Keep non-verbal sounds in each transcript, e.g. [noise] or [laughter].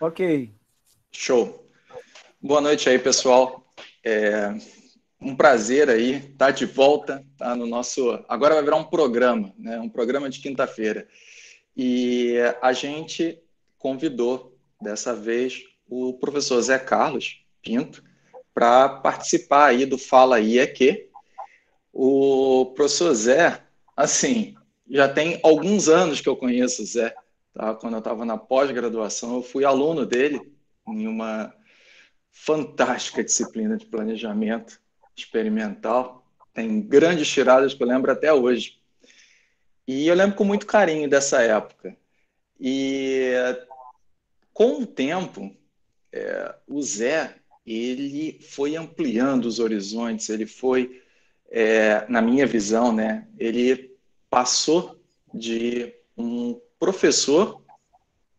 Ok. Show. Boa noite aí, pessoal. É um prazer aí estar de volta, tá no nosso. Agora vai virar um programa, né? Um programa de quinta-feira. E a gente convidou dessa vez o professor Zé Carlos Pinto para participar aí do Fala aí é que o professor Zé, assim, já tem alguns anos que eu conheço o Zé. Tá? Quando eu estava na pós-graduação, eu fui aluno dele em uma fantástica disciplina de planejamento experimental. Tem grandes tiradas que eu lembro até hoje. E eu lembro com muito carinho dessa época. E com o tempo, é, o Zé ele foi ampliando os horizontes, ele foi, é, na minha visão, né, ele passou de um professor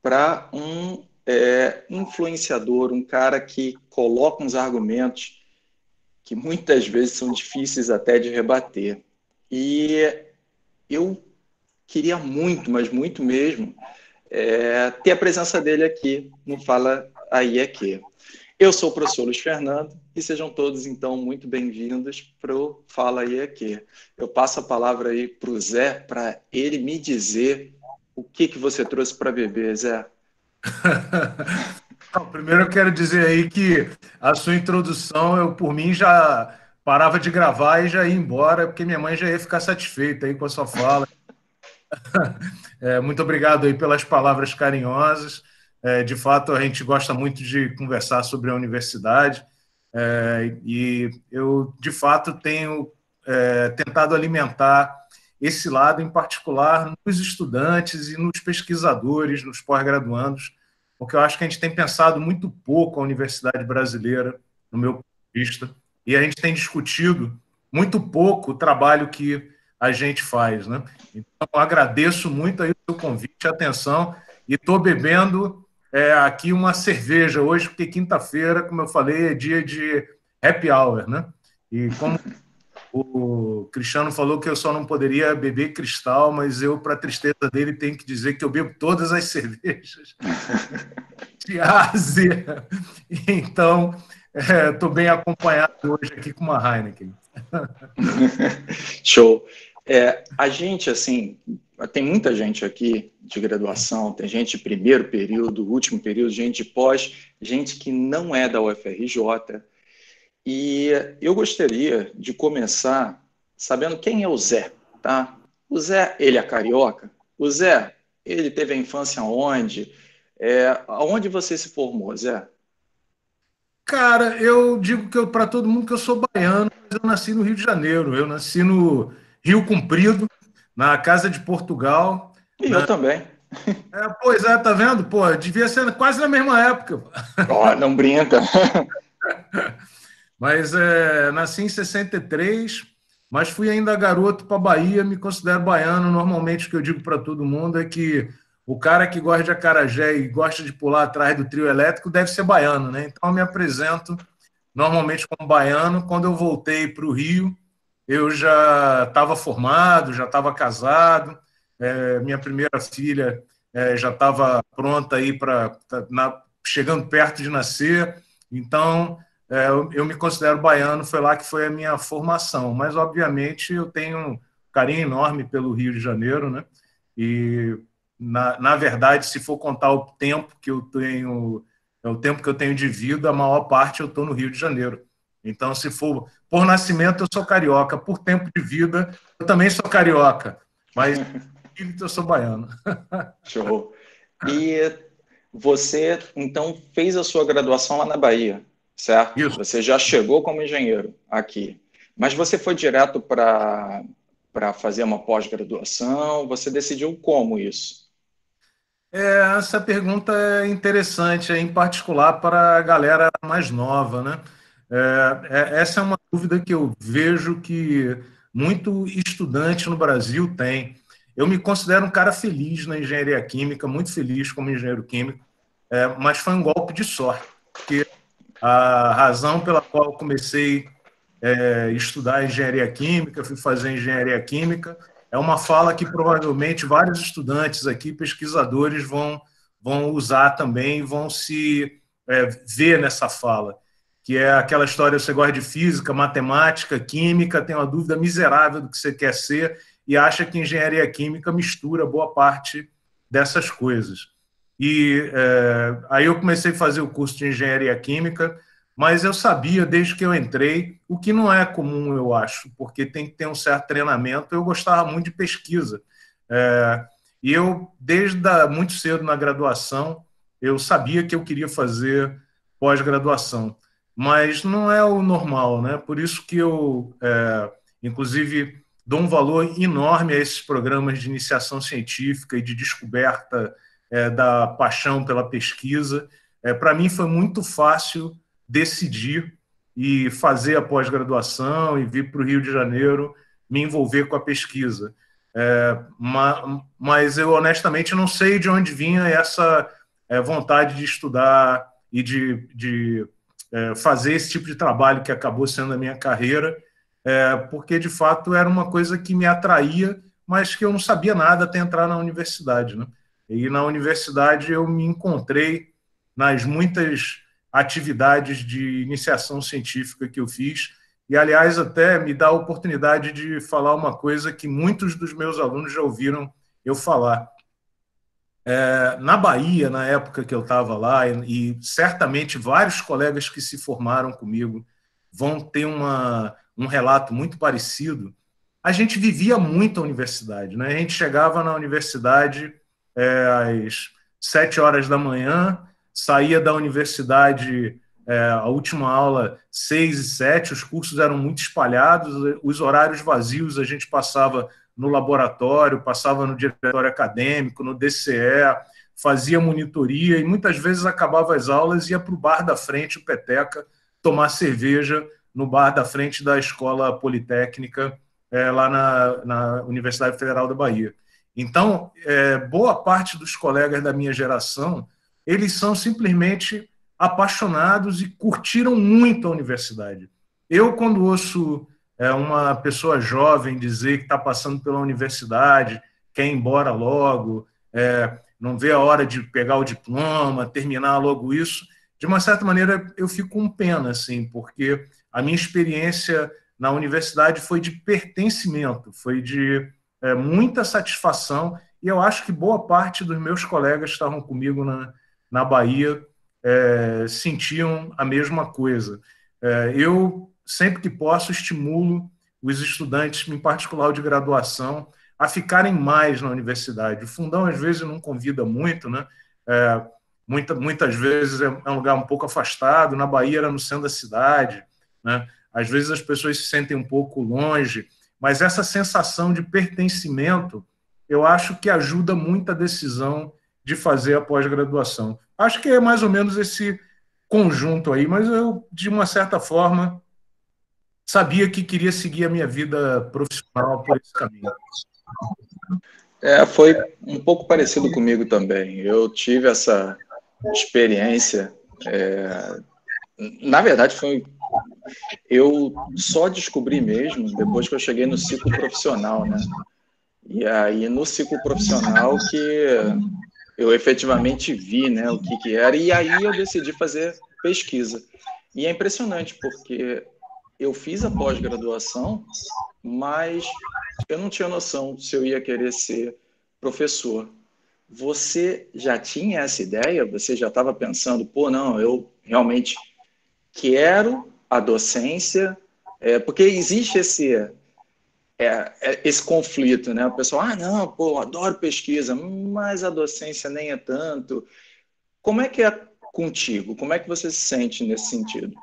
para um é, influenciador, um cara que coloca uns argumentos que muitas vezes são difíceis até de rebater. E eu queria muito, mas muito mesmo, é, ter a presença dele aqui no Fala Aí é Que. Eu sou o professor Luiz Fernando e sejam todos, então, muito bem-vindos para o Fala Aí é Que. Eu passo a palavra aí para o Zé, para ele me dizer o que, que você trouxe para beber, Zé. [laughs] Não, primeiro eu quero dizer aí que a sua introdução, eu por mim já parava de gravar e já ia embora, porque minha mãe já ia ficar satisfeita aí com a sua fala. [laughs] É, muito obrigado aí pelas palavras carinhosas. É, de fato, a gente gosta muito de conversar sobre a universidade é, e eu, de fato, tenho é, tentado alimentar esse lado, em particular, nos estudantes e nos pesquisadores, nos pós-graduandos, porque eu acho que a gente tem pensado muito pouco a universidade brasileira, no meu ponto de vista, e a gente tem discutido muito pouco o trabalho que a gente faz. Né? Então, agradeço muito aí o seu convite, a atenção, e estou bebendo é, aqui uma cerveja hoje, porque quinta-feira, como eu falei, é dia de happy hour, né? E como [laughs] o Cristiano falou que eu só não poderia beber cristal, mas eu, para tristeza dele, tenho que dizer que eu bebo todas as [laughs] cervejas de Ásia. Então, estou é, bem acompanhado hoje aqui com uma Heineken. [laughs] Show. É, a gente, assim, tem muita gente aqui de graduação, tem gente de primeiro período, último período, gente de pós, gente que não é da UFRJ, e eu gostaria de começar sabendo quem é o Zé, tá? O Zé, ele é carioca? O Zé, ele teve a infância onde? É, aonde você se formou, Zé? Cara, eu digo que para todo mundo que eu sou baiano, mas eu nasci no Rio de Janeiro. Eu nasci no Rio Comprido, na Casa de Portugal. E na... eu também. É, pois é, tá vendo? Pô, devia ser quase na mesma época. Oh, não brinca. [laughs] Mas é, nasci em 63, mas fui ainda garoto para Bahia, me considero baiano. Normalmente o que eu digo para todo mundo é que o cara que gosta de acarajé e gosta de pular atrás do trio elétrico deve ser baiano, né? Então eu me apresento normalmente como baiano. Quando eu voltei para o Rio, eu já estava formado, já estava casado, é, minha primeira filha é, já estava pronta aí para chegando perto de nascer. Então é, eu, eu, me considero baiano, foi lá que foi a minha formação. Mas, obviamente, eu tenho um carinho enorme pelo Rio de Janeiro, né? E, na, na verdade, se for contar o tempo que eu tenho, é o tempo que eu tenho de vida, a maior parte eu estou no Rio de Janeiro. Então, se for por nascimento, eu sou carioca. Por tempo de vida, eu também sou carioca. Mas [laughs] eu sou baiano. [laughs] Show. E você, então, fez a sua graduação lá na Bahia? Certo? Isso. Você já chegou como engenheiro aqui, mas você foi direto para para fazer uma pós-graduação? Você decidiu como isso? É, essa pergunta é interessante, em particular para a galera mais nova, né? É, é, essa é uma dúvida que eu vejo que muito estudante no Brasil tem. Eu me considero um cara feliz na engenharia química, muito feliz como engenheiro químico, é, mas foi um golpe de sorte, porque a razão pela qual comecei é, a estudar engenharia química, fui fazer engenharia química, é uma fala que provavelmente vários estudantes aqui, pesquisadores, vão, vão usar também, vão se é, ver nessa fala, que é aquela história, você gosta de física, matemática, química, tem uma dúvida miserável do que você quer ser e acha que engenharia química mistura boa parte dessas coisas. E é, aí eu comecei a fazer o curso de engenharia química, mas eu sabia desde que eu entrei, o que não é comum, eu acho, porque tem que ter um certo treinamento. Eu gostava muito de pesquisa. É, e eu, desde muito cedo na graduação, eu sabia que eu queria fazer pós-graduação, mas não é o normal, né? Por isso que eu, é, inclusive, dou um valor enorme a esses programas de iniciação científica e de descoberta é, da paixão pela pesquisa. É, Para mim foi muito fácil decidir e fazer a pós-graduação e vir para o Rio de Janeiro me envolver com a pesquisa. É, mas eu honestamente não sei de onde vinha essa é, vontade de estudar e de, de é, fazer esse tipo de trabalho que acabou sendo a minha carreira, é, porque de fato era uma coisa que me atraía, mas que eu não sabia nada até entrar na universidade. Né? E na universidade eu me encontrei nas muitas atividades de iniciação científica que eu fiz, e aliás até me dá a oportunidade de falar uma coisa que muitos dos meus alunos já ouviram eu falar. É, na Bahia, na época que eu estava lá, e, e, certamente vários colegas que se formaram comigo vão ter uma, um relato muito parecido. A gente vivia muito a universidade, né? A gente chegava na universidade é, às sete horas da manhã, saía da universidade é, a última aula seis e sete, os cursos eram muito espalhados, os horários vazios a gente passava no laboratório, passava no diretório acadêmico, no DCE, fazia monitoria e muitas vezes acabava as aulas e ia para o bar da frente, o Peteca, tomar cerveja no bar da frente da Escola Politécnica, é, lá na, na, Universidade Federal da Bahia. Então, é, boa parte dos colegas da minha geração, eles são simplesmente apaixonados e curtiram muito a universidade. Eu, quando ouço é, uma pessoa jovem dizer que está passando pela universidade, quer ir embora logo, é, não vê a hora de pegar o diploma, terminar logo isso, de uma certa maneira eu fico com pena, assim, porque a minha experiência na universidade foi de pertencimento, foi de é, muita satisfação, e eu acho que boa parte dos meus colegas que estavam comigo na, na Bahia é, sentiam a mesma coisa. É, eu sempre que posso, estimulo os estudantes, em particular de graduação, a ficarem mais na universidade. O fundão, às vezes, não convida muito, né? É, muita, muitas vezes é, é um lugar um pouco afastado, na Bahia era no centro da cidade, né? Às vezes as pessoas se sentem um pouco longe, mas essa sensação de pertencimento, eu acho que ajuda muito a decisão de fazer a pós-graduação. Acho que é mais ou menos esse conjunto aí, mas eu, de uma certa forma, sabia que queria seguir a minha vida profissional por esse caminho. É, foi um pouco parecido comigo também. Eu tive essa experiência. É, na verdade, foi eu só descobri mesmo depois que eu cheguei no ciclo profissional, né? E aí no ciclo profissional que eu efetivamente vi, né, o que que era e aí eu decidi fazer pesquisa. E é impressionante porque eu fiz a pós-graduação, mas eu não tinha noção se eu ia querer ser professor. Você já tinha essa ideia? Você já estava pensando, pô, não, eu realmente quero a docência? É, porque existe esse, é, é, esse conflito, né? O pessoal, ah, não, pô, adoro pesquisa, mas a docência nem é tanto. Como é que é contigo? Como é que você se sente nesse sentido?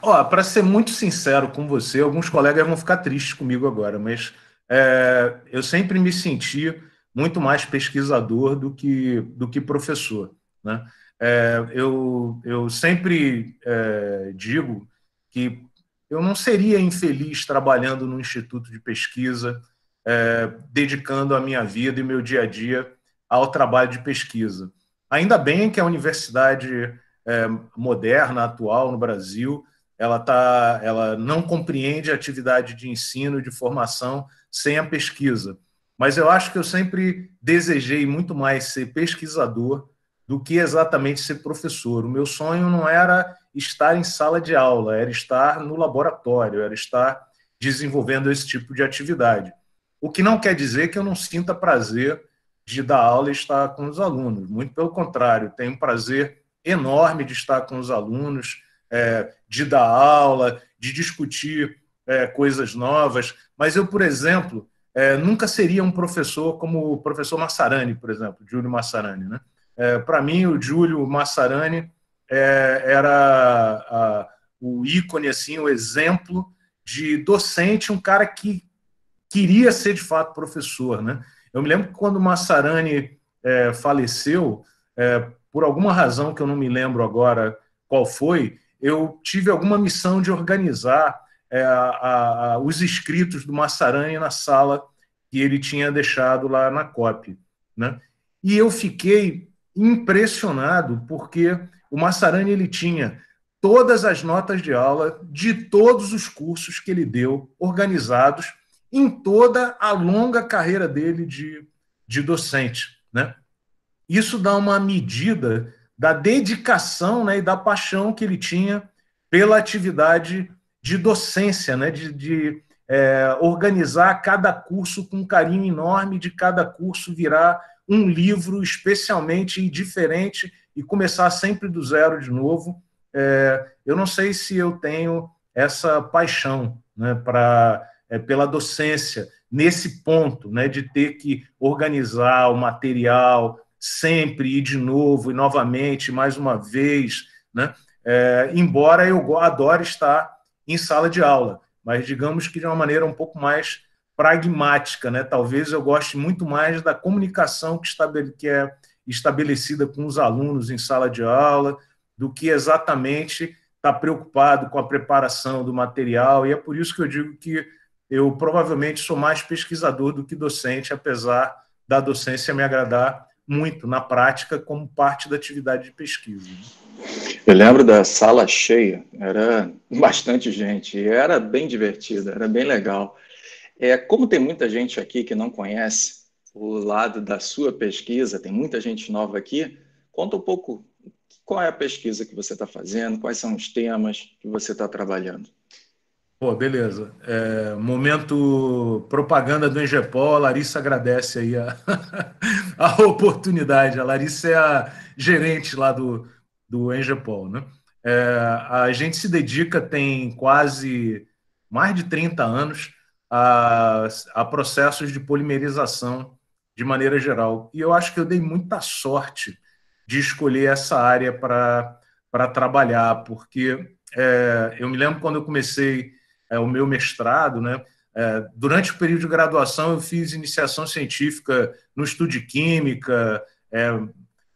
Ó, para ser muito sincero com você, alguns colegas vão ficar tristes comigo agora, mas é, eu sempre me senti muito mais pesquisador do que, do que professor. Né? É, eu, eu sempre é, digo que eu não seria infeliz trabalhando no instituto de pesquisa, é, dedicando a minha vida e meu dia a dia ao trabalho de pesquisa. Ainda bem que a universidade é, moderna, atual no Brasil, ela, tá, ela não compreende a atividade de ensino de formação sem a pesquisa. Mas eu acho que eu sempre desejei muito mais ser pesquisador do que exatamente ser professor. O meu sonho não era estar em sala de aula, era estar no laboratório, era estar desenvolvendo esse tipo de atividade. O que não quer dizer que eu não sinta prazer de dar aula e estar com os alunos. Muito pelo contrário, tenho um prazer enorme de estar com os alunos, é, de dar aula, de discutir é, coisas novas. Mas eu, por exemplo, é, nunca seria um professor como o professor Massarani, por exemplo, Júlio Massarani. Né? É, Para mim, o Júlio Massarani é, era a, o ícone, assim, o exemplo de docente, um cara que queria ser de fato professor. Né? Eu me lembro que quando Massarani é, faleceu, é, por alguma razão que eu não me lembro agora qual foi, eu tive alguma missão de organizar é, a, a, os escritos do Massarani na sala que ele tinha deixado lá na COP. Né? E eu fiquei impressionado, porque o Massarani ele tinha todas as notas de aula de todos os cursos que ele deu, organizados em toda a longa carreira dele de, de docente. Né? Isso dá uma medida da dedicação né, e da paixão que ele tinha pela atividade de docência, né, de, de é, organizar cada curso com um carinho enorme, de cada curso virar um livro especialmente diferente e começar sempre do zero de novo. É, eu não sei se eu tenho essa paixão né, para é, pela docência nesse ponto, né, de ter que organizar o material sempre e de novo e novamente, mais uma vez, né? É, embora eu adore estar em sala de aula, mas digamos que de uma maneira um pouco mais pragmática, né? Talvez eu goste muito mais da comunicação que, estabele, que é estabelecida com os alunos em sala de aula, do que exatamente estar tá preocupado com a preparação do material. E é por isso que eu digo que eu provavelmente sou mais pesquisador do que docente, apesar da docência me agradar muito na prática como parte da atividade de pesquisa. Eu lembro da sala cheia, era [laughs] bastante gente, era bem divertida, era bem legal. É, como tem muita gente aqui que não conhece o lado da sua pesquisa, tem muita gente nova aqui, conta um pouco qual é a pesquisa que você está fazendo, quais são os temas que você está trabalhando. Pô, beleza. É, momento propaganda do Engepol, a Larissa agradece aí a, [laughs] a oportunidade. A Larissa é a gerente lá do, do Engepol, né? É, a gente se dedica, tem quase mais de 30 anos, a, a processos de polimerização de maneira geral. E eu acho que eu dei muita sorte de escolher essa área para trabalhar, porque é, eu me lembro quando eu comecei é, o meu mestrado, né? É, durante o período de graduação, eu fiz iniciação científica no estudo de química, é,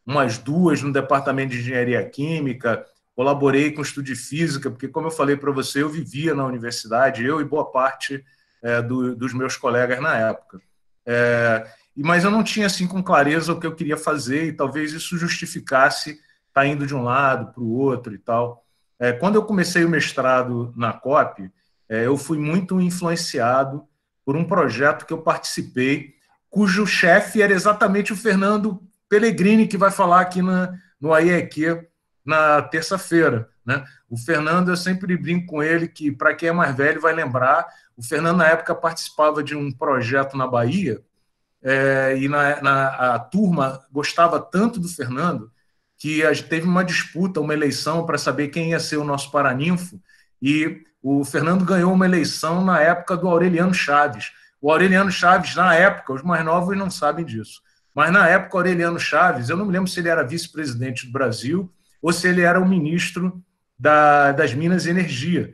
umas duas no departamento de engenharia química, colaborei com o estudo de física, porque, como eu falei para você, eu vivia na universidade, eu e boa parte é, do, dos meus colegas na época. É, mas eu não tinha assim com clareza o que eu queria fazer e talvez isso justificasse estar tá indo de um lado para o outro e tal. É, quando eu comecei o mestrado na COP, é, eu fui muito influenciado por um projeto que eu participei, cujo chefe era exatamente o Fernando Pellegrini, que vai falar aqui na, no AIEQ na terça-feira. Né? O Fernando, eu sempre brinco com ele que, para quem é mais velho, vai lembrar, o Fernando, na época, participava de um projeto na Bahia, é, e na, na, a turma gostava tanto do Fernando que a gente teve uma disputa, uma eleição para saber quem ia ser o nosso paraninfo, e o Fernando ganhou uma eleição na época do Aureliano Chaves. O Aureliano Chaves, na época, os mais novos não sabem disso, mas na época, o Aureliano Chaves, eu não me lembro se ele era vice-presidente do Brasil ou se ele era o ministro da, das Minas e Energia.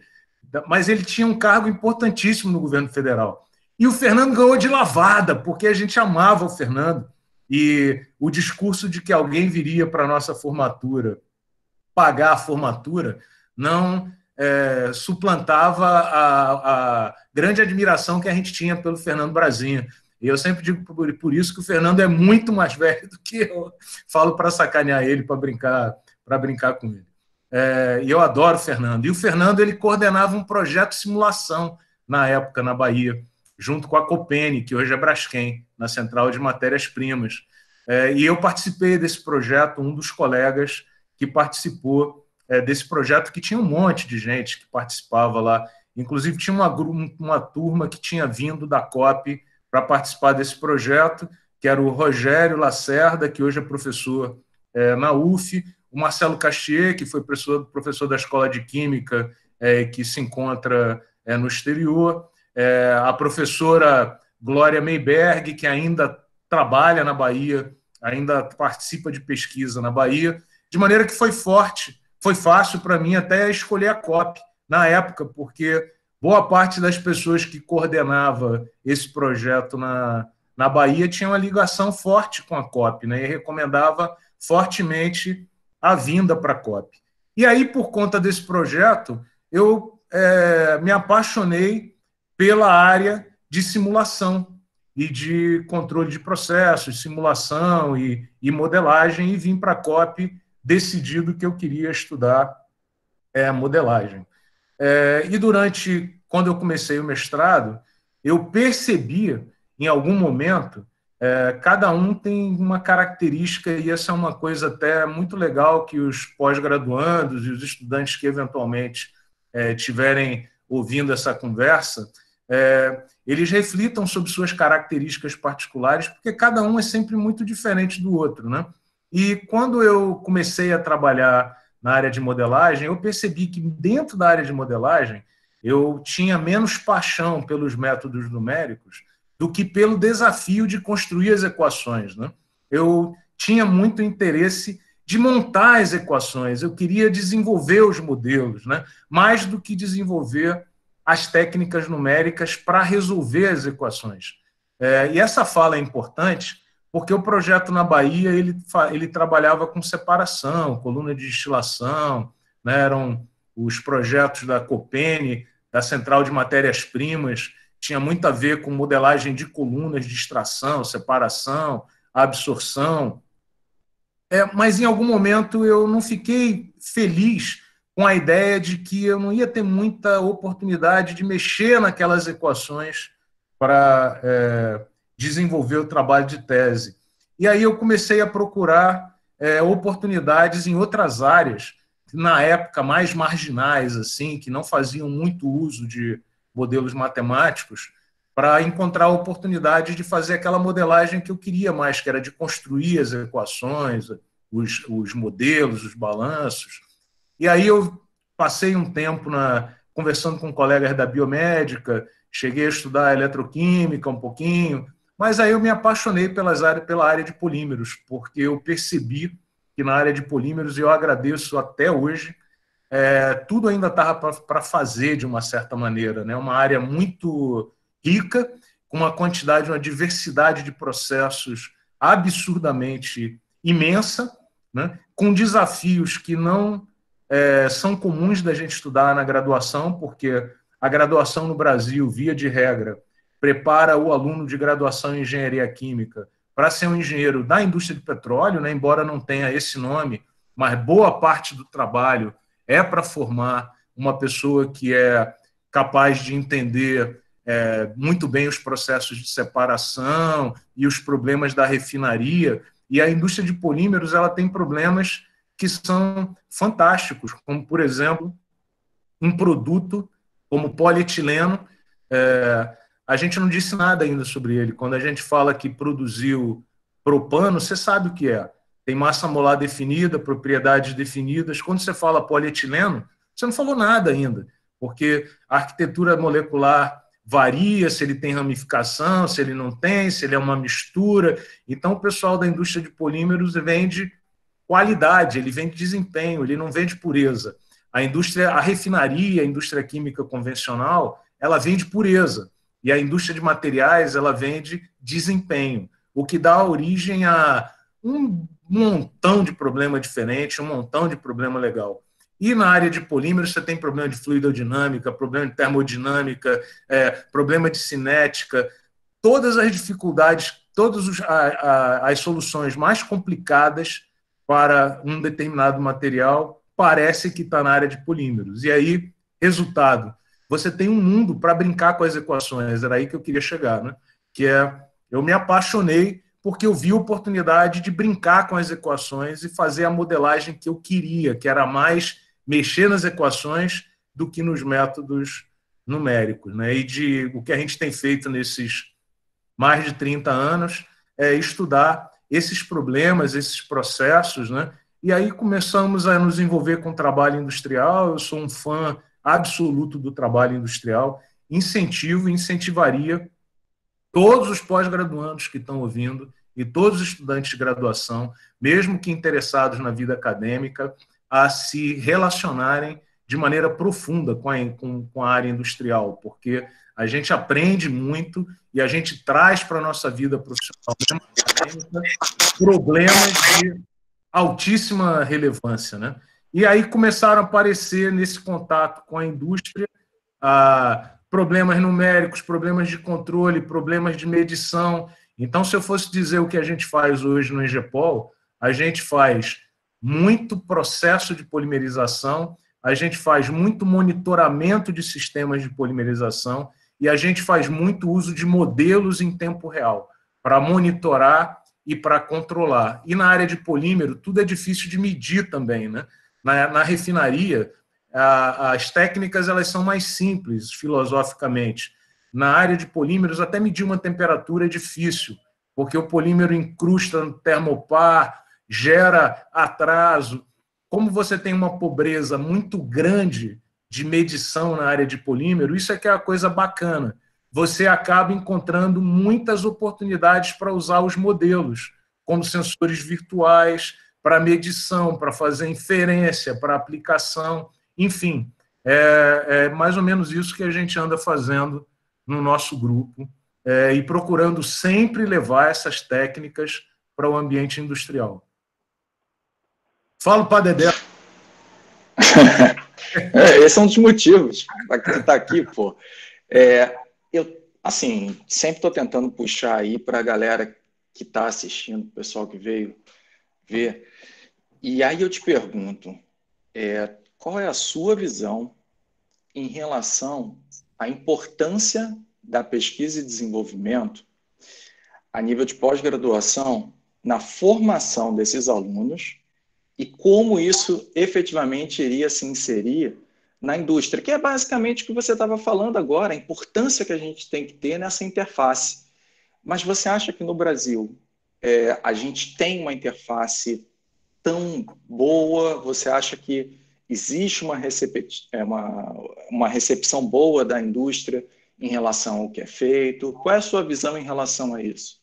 Mas ele tinha um cargo importantíssimo no governo federal. E o Fernando ganhou de lavada, porque a gente amava o Fernando. E o discurso de que alguém viria para a nossa formatura pagar a formatura não é, suplantava a, a, grande admiração que a gente tinha pelo Fernando Brasinha. E eu sempre digo por, por isso que o Fernando é muito mais velho do que eu. Falo para sacanear ele, para brincar, para brincar com ele. É, e eu adoro o Fernando. E o Fernando ele coordenava um projeto simulação na época na Bahia, junto com a Copene, que hoje é Braskem, na Central de Matérias Primas. É, e eu participei desse projeto, um dos colegas que participou é, desse projeto, que tinha um monte de gente que participava lá. Inclusive, tinha uma, uma turma que tinha vindo da COP para participar desse projeto, que era o Rogério Lacerda, que hoje é professor é, na UF, o Marcelo Castier, que foi professor, professor da Escola de Química, é, que se encontra é, no exterior, é, a professora Glória Meiberg, que ainda trabalha na Bahia, ainda participa de pesquisa na Bahia, de maneira que foi forte, foi fácil para mim até escolher a COP na época, porque boa parte das pessoas que coordenava esse projeto na, na Bahia tinha uma ligação forte com a COP, né, e recomendava fortemente a vinda para a COP. E aí, por conta desse projeto, eu é, me apaixonei pela área de simulação e de controle de processos, simulação e, e modelagem, e vim para a COP decidido que eu queria estudar é, modelagem. É, e durante, quando eu comecei o mestrado, eu percebia, em algum momento, é, cada um tem uma característica, e essa é uma coisa até muito legal que os pós-graduandos e os estudantes que eventualmente é, tiverem ouvindo essa conversa, é, eles reflitam sobre suas características particulares, porque cada um é sempre muito diferente do outro, né? E quando eu comecei a trabalhar na área de modelagem, eu percebi que dentro da área de modelagem eu tinha menos paixão pelos métodos numéricos do que pelo desafio de construir as equações. Né? Eu tinha muito interesse de montar as equações, eu queria desenvolver os modelos, né? mais do que desenvolver as técnicas numéricas para resolver as equações. É, e essa fala é importante porque o projeto na Bahia ele, ele trabalhava com separação, coluna de destilação, né, eram os projetos da Copene, da Central de Matérias-Primas, tinha muito a ver com modelagem de colunas de extração, separação, absorção. É, mas em algum momento eu não fiquei feliz com a ideia de que eu não ia ter muita oportunidade de mexer naquelas equações para é, desenvolver o trabalho de tese. E aí eu comecei a procurar é, oportunidades em outras áreas, na época mais marginais, assim, que não faziam muito uso de modelos matemáticos, para encontrar a oportunidade de fazer aquela modelagem que eu queria mais, que era de construir as equações, os, os modelos, os balanços. E aí eu passei um tempo na, conversando com colegas da biomédica, cheguei a estudar eletroquímica um pouquinho, mas aí eu me apaixonei pelas áreas, pela área de polímeros, porque eu percebi que na área de polímeros, e eu agradeço até hoje, é, tudo ainda estava para fazer de uma certa maneira. Né? Uma área muito rica, com uma quantidade, uma diversidade de processos absurdamente imensa, né? com desafios que não é, são comuns da gente estudar na graduação, porque a graduação no Brasil, via de regra, prepara o aluno de graduação em engenharia química para ser um engenheiro da indústria de petróleo, né, embora não tenha esse nome, mas boa parte do trabalho é para formar uma pessoa que é capaz de entender é, muito bem os processos de separação e os problemas da refinaria. E a indústria de polímeros ela tem problemas que são fantásticos, como, por exemplo, um produto como polietileno. É, a gente não disse nada ainda sobre ele. Quando a gente fala que produziu propano, você sabe o que é. Tem massa molar definida, propriedades definidas. Quando você fala polietileno, você não falou nada ainda, porque a arquitetura molecular varia, se ele tem ramificação, se ele não tem, se ele é uma mistura. Então, o pessoal da indústria de polímeros vende qualidade, ele vende desempenho, ele não vende pureza. A indústria, a refinaria, a indústria química convencional, ela vende pureza. E a indústria de materiais, ela vende desempenho, o que dá origem a um montão de problema diferente, um montão de problema legal. E na área de polímeros, você tem problema de fluidodinâmica, problema de termodinâmica, é, problema de cinética, todas as dificuldades, todas as soluções mais complicadas para um determinado material parece que está na área de polímeros. E aí, resultado, você tem um mundo para brincar com as equações, era aí que eu queria chegar, né? Que é, eu me apaixonei porque eu vi a oportunidade de brincar com as equações e fazer a modelagem que eu queria, que era mais mexer nas equações do que nos métodos numéricos. Né? E de o que a gente tem feito nesses mais de 30 anos é estudar esses problemas, esses processos, né? E aí começamos a nos envolver com o trabalho industrial. Eu sou um fã absoluto do trabalho industrial. Incentivo, incentivaria todos os pós-graduandos que estão ouvindo e todos os estudantes de graduação, mesmo que interessados na vida acadêmica, a se relacionarem de maneira profunda com a, com, com a área industrial, porque a gente aprende muito e a gente traz para a nossa vida profissional problemas de altíssima relevância. Né? E aí começaram a aparecer nesse contato com a indústria ah, problemas numéricos, problemas de controle, problemas de medição. Então, se eu fosse dizer o que a gente faz hoje no Engepol, a gente faz muito processo de polimerização, a gente faz muito monitoramento de sistemas de polimerização e a gente faz muito uso de modelos em tempo real para monitorar e para controlar. E na área de polímero, tudo é difícil de medir também. Né? Na, na refinaria, as técnicas elas são mais simples filosoficamente. Na área de polímeros, até medir uma temperatura é difícil, porque o polímero incrusta no termopar, gera atraso. Como você tem uma pobreza muito grande de medição na área de polímero, isso é que é a coisa bacana. Você acaba encontrando muitas oportunidades para usar os modelos, como sensores virtuais, para medição, para fazer inferência, para aplicação. Enfim, é, é, mais ou menos isso que a gente anda fazendo no nosso grupo é, e procurando sempre levar essas técnicas para o ambiente industrial. Falo para Dedé. [laughs] é, esse é um dos motivos para quem está aqui, pô. É, eu, assim, sempre estou tentando puxar aí para a galera que está assistindo, o pessoal que veio ver. E aí eu te pergunto, é, qual é a sua visão em relação à importância da pesquisa e desenvolvimento a nível de pós-graduação na formação desses alunos e como isso efetivamente iria se inserir na indústria, que é basicamente o que você estava falando agora, a importância que a gente tem que ter nessa interface. Mas você acha que no Brasil é, a gente tem uma interface tão boa? Você acha que existe uma, recep é, uma, uma recepção boa da indústria em relação ao que é feito? Qual é a sua visão em relação a isso?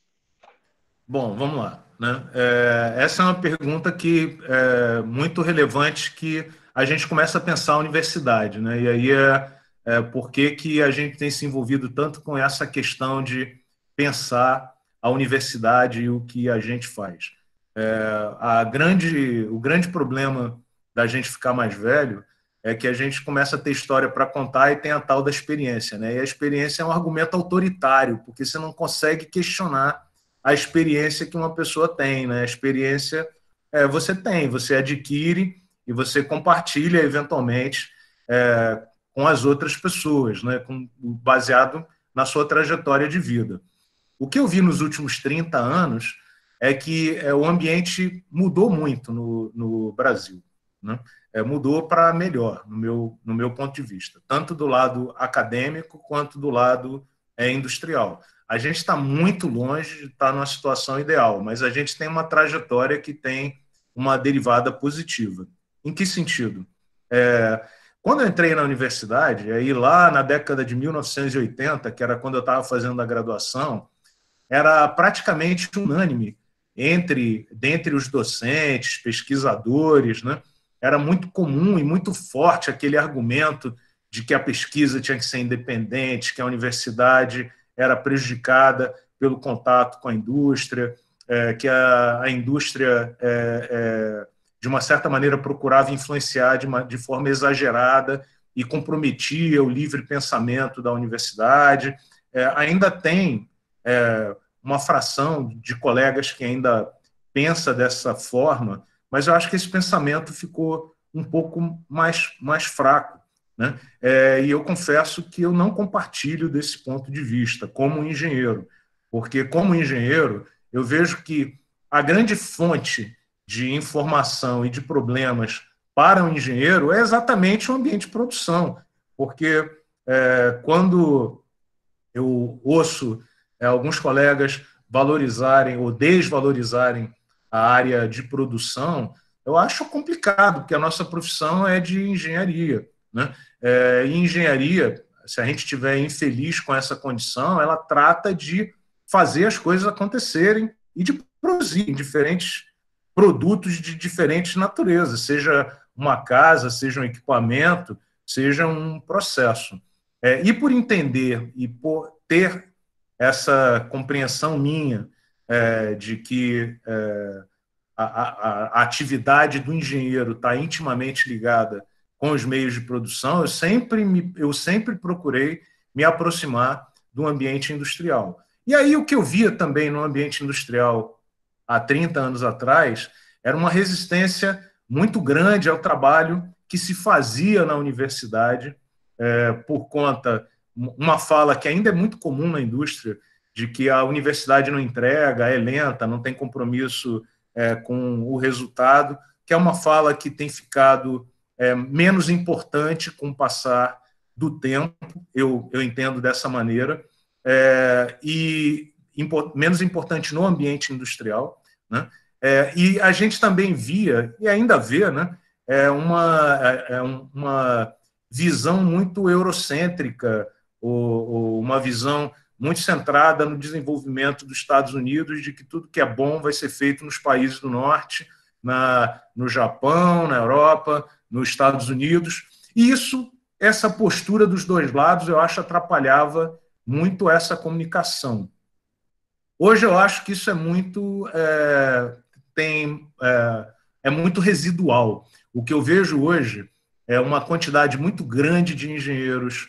Bom, vamos lá. Né? É, essa é uma pergunta que é muito relevante que a gente começa a pensar a universidade. Né? E aí é, é por que, a gente tem se envolvido tanto com essa questão de pensar a universidade e o que a gente faz. É, a grande, o grande problema da gente ficar mais velho é que a gente começa a ter história para contar e tem a tal da experiência, né? E a experiência é um argumento autoritário, porque você não consegue questionar a experiência que uma pessoa tem, né? A experiência é, você tem, você adquire e você compartilha eventualmente é, com as outras pessoas, né? Com, baseado na sua trajetória de vida. O que eu vi nos últimos 30 anos é que é, o ambiente mudou muito no, no Brasil né? é, mudou para melhor, no meu, no meu ponto de vista, tanto do lado acadêmico quanto do lado é, industrial. A gente está muito longe de estar tá numa situação ideal, mas a gente tem uma trajetória que tem uma derivada positiva. Em que sentido? É, quando eu entrei na universidade, aí lá na década de 1980, que era quando eu estava fazendo a graduação, era praticamente unânime entre dentre os docentes, pesquisadores, né, era muito comum e muito forte aquele argumento de que a pesquisa tinha que ser independente, que a universidade era prejudicada pelo contato com a indústria, é, que a, a indústria, é, é, de uma certa maneira, procurava influenciar de, uma, de forma exagerada e comprometia o livre pensamento da universidade. É, ainda tem é, uma fração de colegas que ainda pensa dessa forma, mas eu acho que esse pensamento ficou um pouco mais, mais fraco. Né? É, e eu confesso que eu não compartilho desse ponto de vista, como engenheiro, porque, como engenheiro, eu vejo que a grande fonte de informação e de problemas para o engenheiro é exatamente o ambiente de produção, porque é, quando eu ouço é, alguns colegas valorizarem ou desvalorizarem a área de produção, eu acho complicado, porque a nossa profissão é de engenharia. Né? É, e engenharia, se a gente estiver infeliz com essa condição, ela trata de fazer as coisas acontecerem e de produzir diferentes produtos de diferentes naturezas, seja uma casa, seja um equipamento, seja um processo. É, e por entender e por ter essa compreensão minha é, de que é, a, a, a, atividade do engenheiro está intimamente ligada com os meios de produção, eu sempre, me, eu sempre procurei me aproximar do ambiente industrial. E aí o que eu via também no ambiente industrial há 30 anos atrás era uma resistência muito grande ao trabalho que se fazia na universidade é, por conta uma fala que ainda é muito comum na indústria de que a universidade não entrega, é lenta, não tem compromisso é, com o resultado, que é uma fala que tem ficado é, menos importante com o passar do tempo, eu, eu entendo dessa maneira, é, e import, menos importante no ambiente industrial. Né? É, e a gente também via, e ainda vê, né, é uma, é, é uma visão muito eurocêntrica, ou, ou, uma visão muito centrada no desenvolvimento dos Estados Unidos, de que tudo que é bom vai ser feito nos países do norte, na, no Japão, na Europa, nos Estados Unidos. E isso, essa postura dos dois lados, eu acho atrapalhava muito essa comunicação. Hoje eu acho que isso é muito é, tem é, é muito residual. O que eu vejo hoje é uma quantidade muito grande de engenheiros,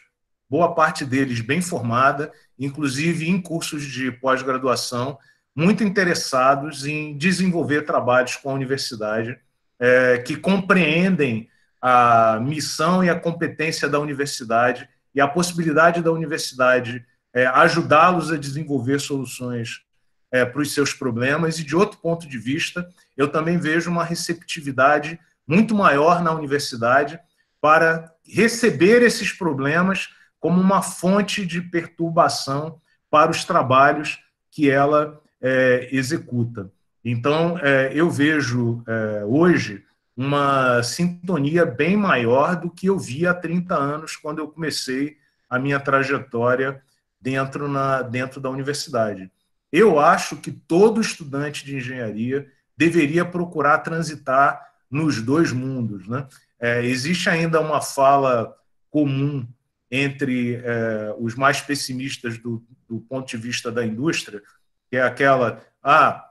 boa parte deles bem formada, inclusive em cursos de pós-graduação, muito interessados em desenvolver trabalhos com a universidade, é, que compreendem a missão e a competência da universidade e a possibilidade da universidade é, ajudá-los a desenvolver soluções é, para os seus problemas. E, de outro ponto de vista, eu também vejo uma receptividade muito maior na universidade para receber esses problemas como uma fonte de perturbação para os trabalhos que ela é, executa. Então, é, eu vejo é, hoje uma sintonia bem maior do que eu vi há 30 anos, quando eu comecei a minha trajetória dentro, na, dentro da universidade. Eu acho que todo estudante de engenharia deveria procurar transitar nos dois mundos. Né? É, existe ainda uma fala comum entre é, os mais pessimistas do, do, ponto de vista da indústria, que é aquela, ah,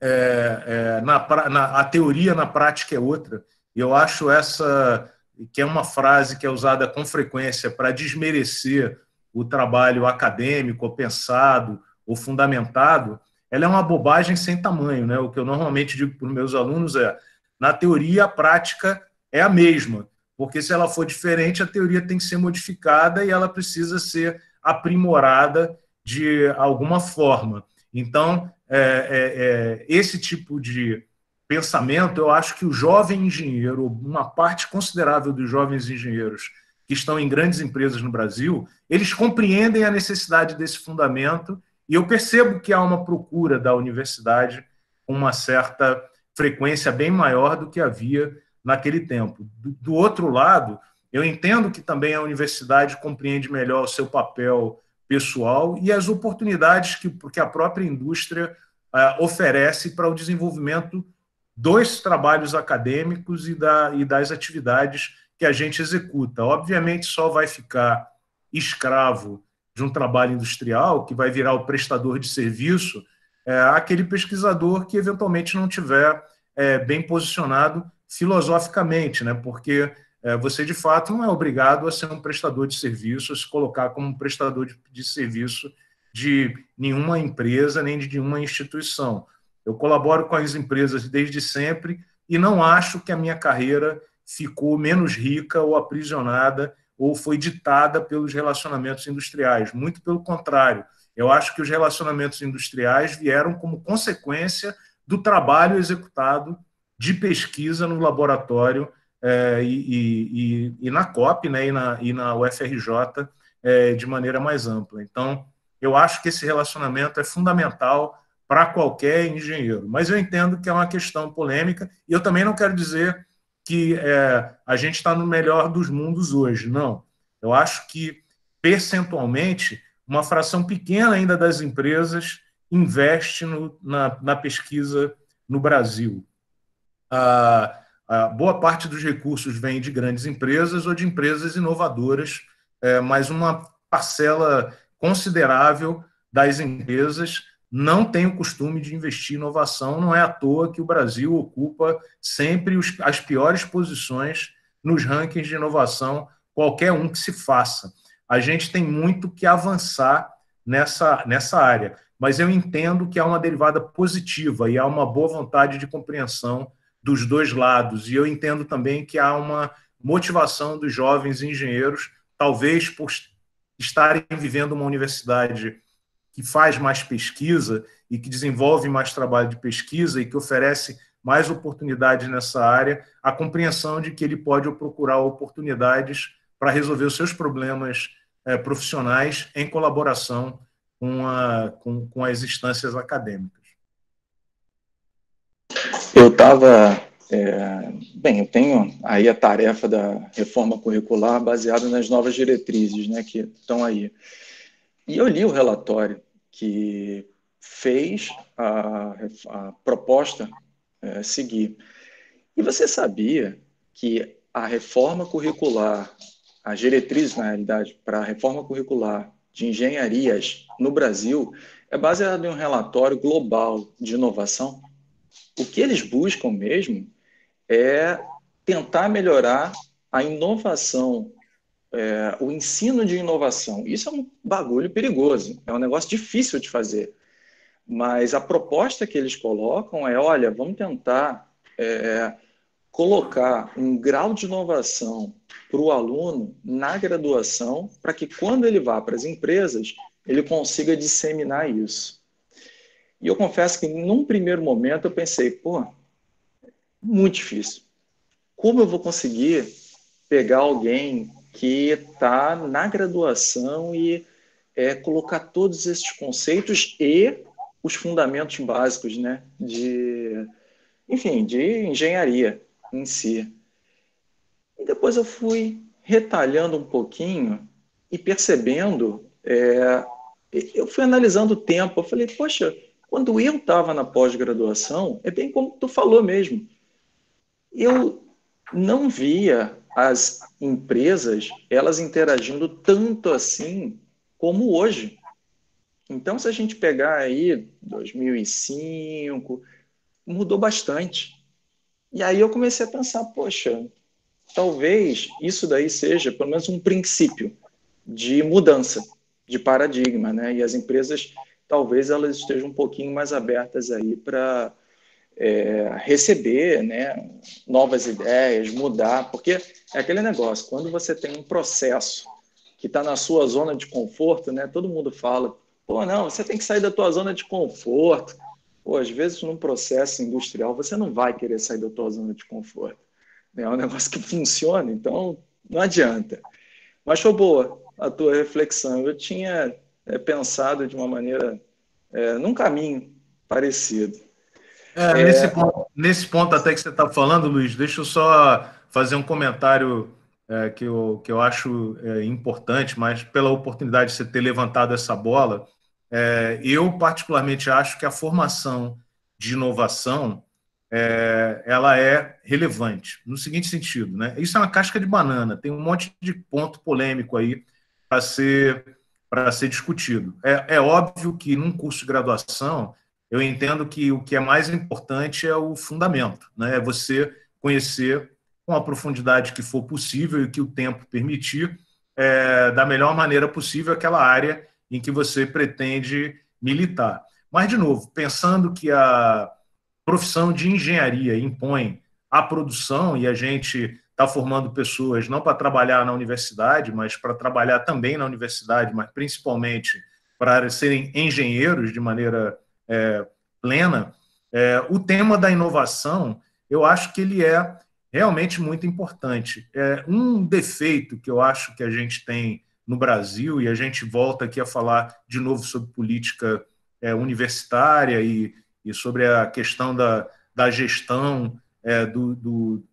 é, é na, na, a teoria na prática é outra. E eu acho essa, que é uma frase que é usada com frequência para desmerecer o trabalho acadêmico, ou pensado, ou fundamentado, ela é uma bobagem sem tamanho. Né? O que eu normalmente digo para os meus alunos é: na teoria, a prática é a mesma, porque se ela for diferente, a teoria tem que ser modificada e ela precisa ser aprimorada de alguma forma. Então, é, é, é, esse tipo de pensamento, eu acho que o jovem engenheiro, uma parte considerável dos jovens engenheiros que estão em grandes empresas no Brasil, eles compreendem a necessidade desse fundamento e eu percebo que há uma procura da universidade com uma certa frequência bem maior do que havia naquele tempo. Do, do outro lado, eu entendo que também a universidade compreende melhor o seu papel pessoal e as oportunidades que, que a própria indústria uh, oferece para o desenvolvimento dos trabalhos acadêmicos e, da, e das atividades que a gente executa. Obviamente, só vai ficar escravo de um trabalho industrial, que vai virar o prestador de serviço, é, aquele pesquisador que eventualmente não tiver é, bem posicionado filosoficamente, né? porque você de fato não é obrigado a ser um prestador de serviço, a se colocar como um prestador de, de serviço de nenhuma empresa nem de nenhuma instituição. Eu colaboro com as empresas desde sempre e não acho que a minha carreira ficou menos rica ou aprisionada ou foi ditada pelos relacionamentos industriais. Muito pelo contrário, Eu acho que os relacionamentos industriais vieram como consequência do trabalho executado de pesquisa no laboratório é, e, e, e, na COP né, e, na, e na UFRJ é, de maneira mais ampla. Então, eu acho que esse relacionamento é fundamental para qualquer engenheiro. Mas eu entendo que é uma questão polêmica e eu também não quero dizer que é, a gente está no melhor dos mundos hoje. Não. Eu acho que, percentualmente, uma fração pequena ainda das empresas investe no, na, na, pesquisa no Brasil. A, a, boa parte dos recursos vem de grandes empresas ou de empresas inovadoras, é, mas uma parcela considerável das empresas não tem o costume de investir em inovação. Não é à toa que o Brasil ocupa sempre as piores posições nos rankings de inovação, qualquer um que se faça. A gente tem muito que avançar nessa, nessa área mas eu entendo que há uma derivada positiva e há uma boa vontade de compreensão dos dois lados. E eu entendo também que há uma motivação dos jovens engenheiros, talvez por estarem vivendo uma universidade que faz mais pesquisa e que desenvolve mais trabalho de pesquisa e que oferece mais oportunidades nessa área, a compreensão de que ele pode procurar oportunidades para resolver os seus problemas é, profissionais em colaboração com, a, com, com as instâncias acadêmicas. Eu estava. É, bem, eu tenho aí a tarefa da reforma curricular baseada nas novas diretrizes né, que estão aí. E eu li o relatório que fez a, a proposta é, seguir. E você sabia que a reforma curricular, as diretrizes, na realidade, para a reforma curricular de engenharias no Brasil é baseado em um relatório global de inovação. O que eles buscam mesmo é tentar melhorar a inovação, é, o ensino de inovação. Isso é um bagulho perigoso, é um negócio difícil de fazer. Mas a proposta que eles colocam é: olha, vamos tentar é, colocar um grau de inovação para o aluno na graduação, para que quando ele vá para as empresas, ele consiga disseminar isso. E eu confesso que, num primeiro momento, eu pensei, pô, muito difícil. Como eu vou conseguir pegar alguém que está na graduação e é, colocar todos esses conceitos e os fundamentos básicos, né, de, enfim, de engenharia em si. E depois eu fui retalhando um pouquinho e percebendo, é, eu fui analisando o tempo. Eu falei, poxa, quando eu estava na pós-graduação, é bem como tu falou mesmo, eu não via as empresas elas interagindo tanto assim como hoje. Então, se a gente pegar aí 2005, mudou bastante. E aí eu comecei a pensar, poxa, talvez isso daí seja pelo menos um princípio de mudança de paradigma, né? E as empresas talvez elas estejam um pouquinho mais abertas aí para é, receber, né, novas ideias, mudar, porque é aquele negócio. Quando você tem um processo que está na sua zona de conforto, né? Todo mundo fala, pô, não, você tem que sair da tua zona de conforto. Pô, às vezes num processo industrial você não vai querer sair da tua zona de conforto. É um negócio que funciona, então não adianta. Mas foi boa a tua reflexão. Eu tinha é, pensado de uma maneira, é, num caminho parecido. É, é, nesse, ponto, nesse ponto até que você está falando, Luiz, deixa eu só fazer um comentário é, que, eu, que eu acho é, importante, mas pela oportunidade de você ter levantado essa bola, eu particularmente acho que a formação de inovação é, ela é relevante, no seguinte sentido, né? Isso é uma casca de banana, tem um monte de ponto polêmico aí para ser, para ser discutido. É, é óbvio que num curso de graduação, eu entendo que o que é mais importante é o fundamento, né? É você conhecer com a profundidade que for possível e que o tempo permitir, é, da melhor maneira possível aquela área em que você pretende militar. Mas, de novo, pensando que a profissão de engenharia impõe a produção e a gente está formando pessoas não para trabalhar na universidade, mas para trabalhar também na universidade, mas principalmente para serem engenheiros de maneira é, plena, é, o tema da inovação, eu acho que ele é realmente muito importante. É um defeito que eu acho que a gente tem no Brasil, e a gente volta aqui a falar de novo sobre política é, universitária e, e, sobre a questão da, da gestão, é, do, do,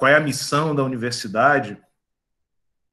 qual é a missão da universidade.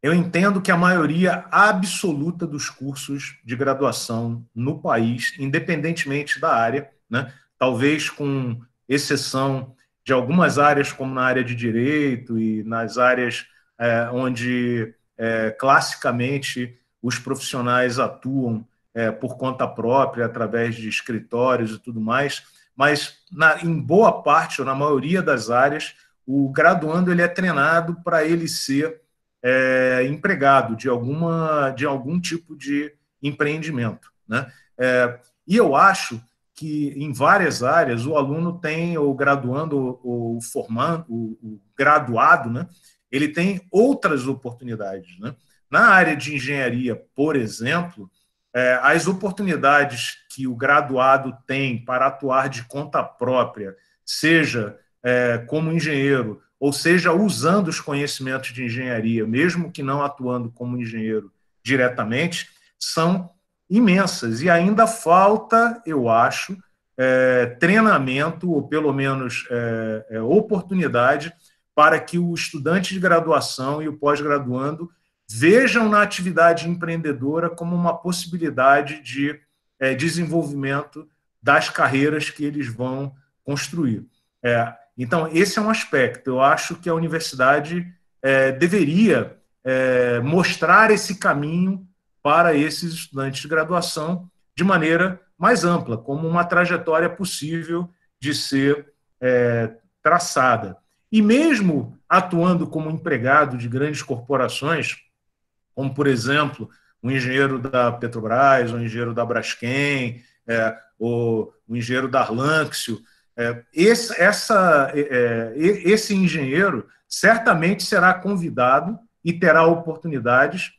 Eu entendo que a maioria absoluta dos cursos de graduação no país, independentemente da área, né, talvez com exceção de algumas áreas, como na área de direito e nas áreas é, onde é, classicamente os profissionais atuam é, por conta própria, através de escritórios e tudo mais, mas na, em boa parte, ou na maioria das áreas, o graduando ele é treinado para ele ser é, empregado de, alguma, de algum tipo de empreendimento. Né? É, e eu acho que em várias áreas o aluno tem, ou graduando, ou formando, o, o graduado, né, ele tem outras oportunidades. Né? Na área de engenharia, por exemplo, é, as oportunidades que o graduado tem para atuar de conta própria, seja é, como engenheiro, ou seja, usando os conhecimentos de engenharia, mesmo que não atuando como engenheiro diretamente, são imensas. E ainda falta, eu acho, é, treinamento, ou pelo menos é, é, oportunidade, para que o estudante de graduação e o pós-graduando vejam na atividade empreendedora como uma possibilidade de é, desenvolvimento das carreiras que eles vão construir. É, então, esse é um aspecto. Eu acho que a universidade é, deveria é, mostrar esse caminho para esses estudantes de graduação de maneira mais ampla, como uma trajetória possível de ser é, traçada. E mesmo atuando como empregado de grandes corporações, como, por exemplo, um engenheiro da Petrobras, um engenheiro da Braskem, é, engenheiro da Arlanxio. É, esse, essa, é, é esse engenheiro certamente será convidado e terá oportunidades,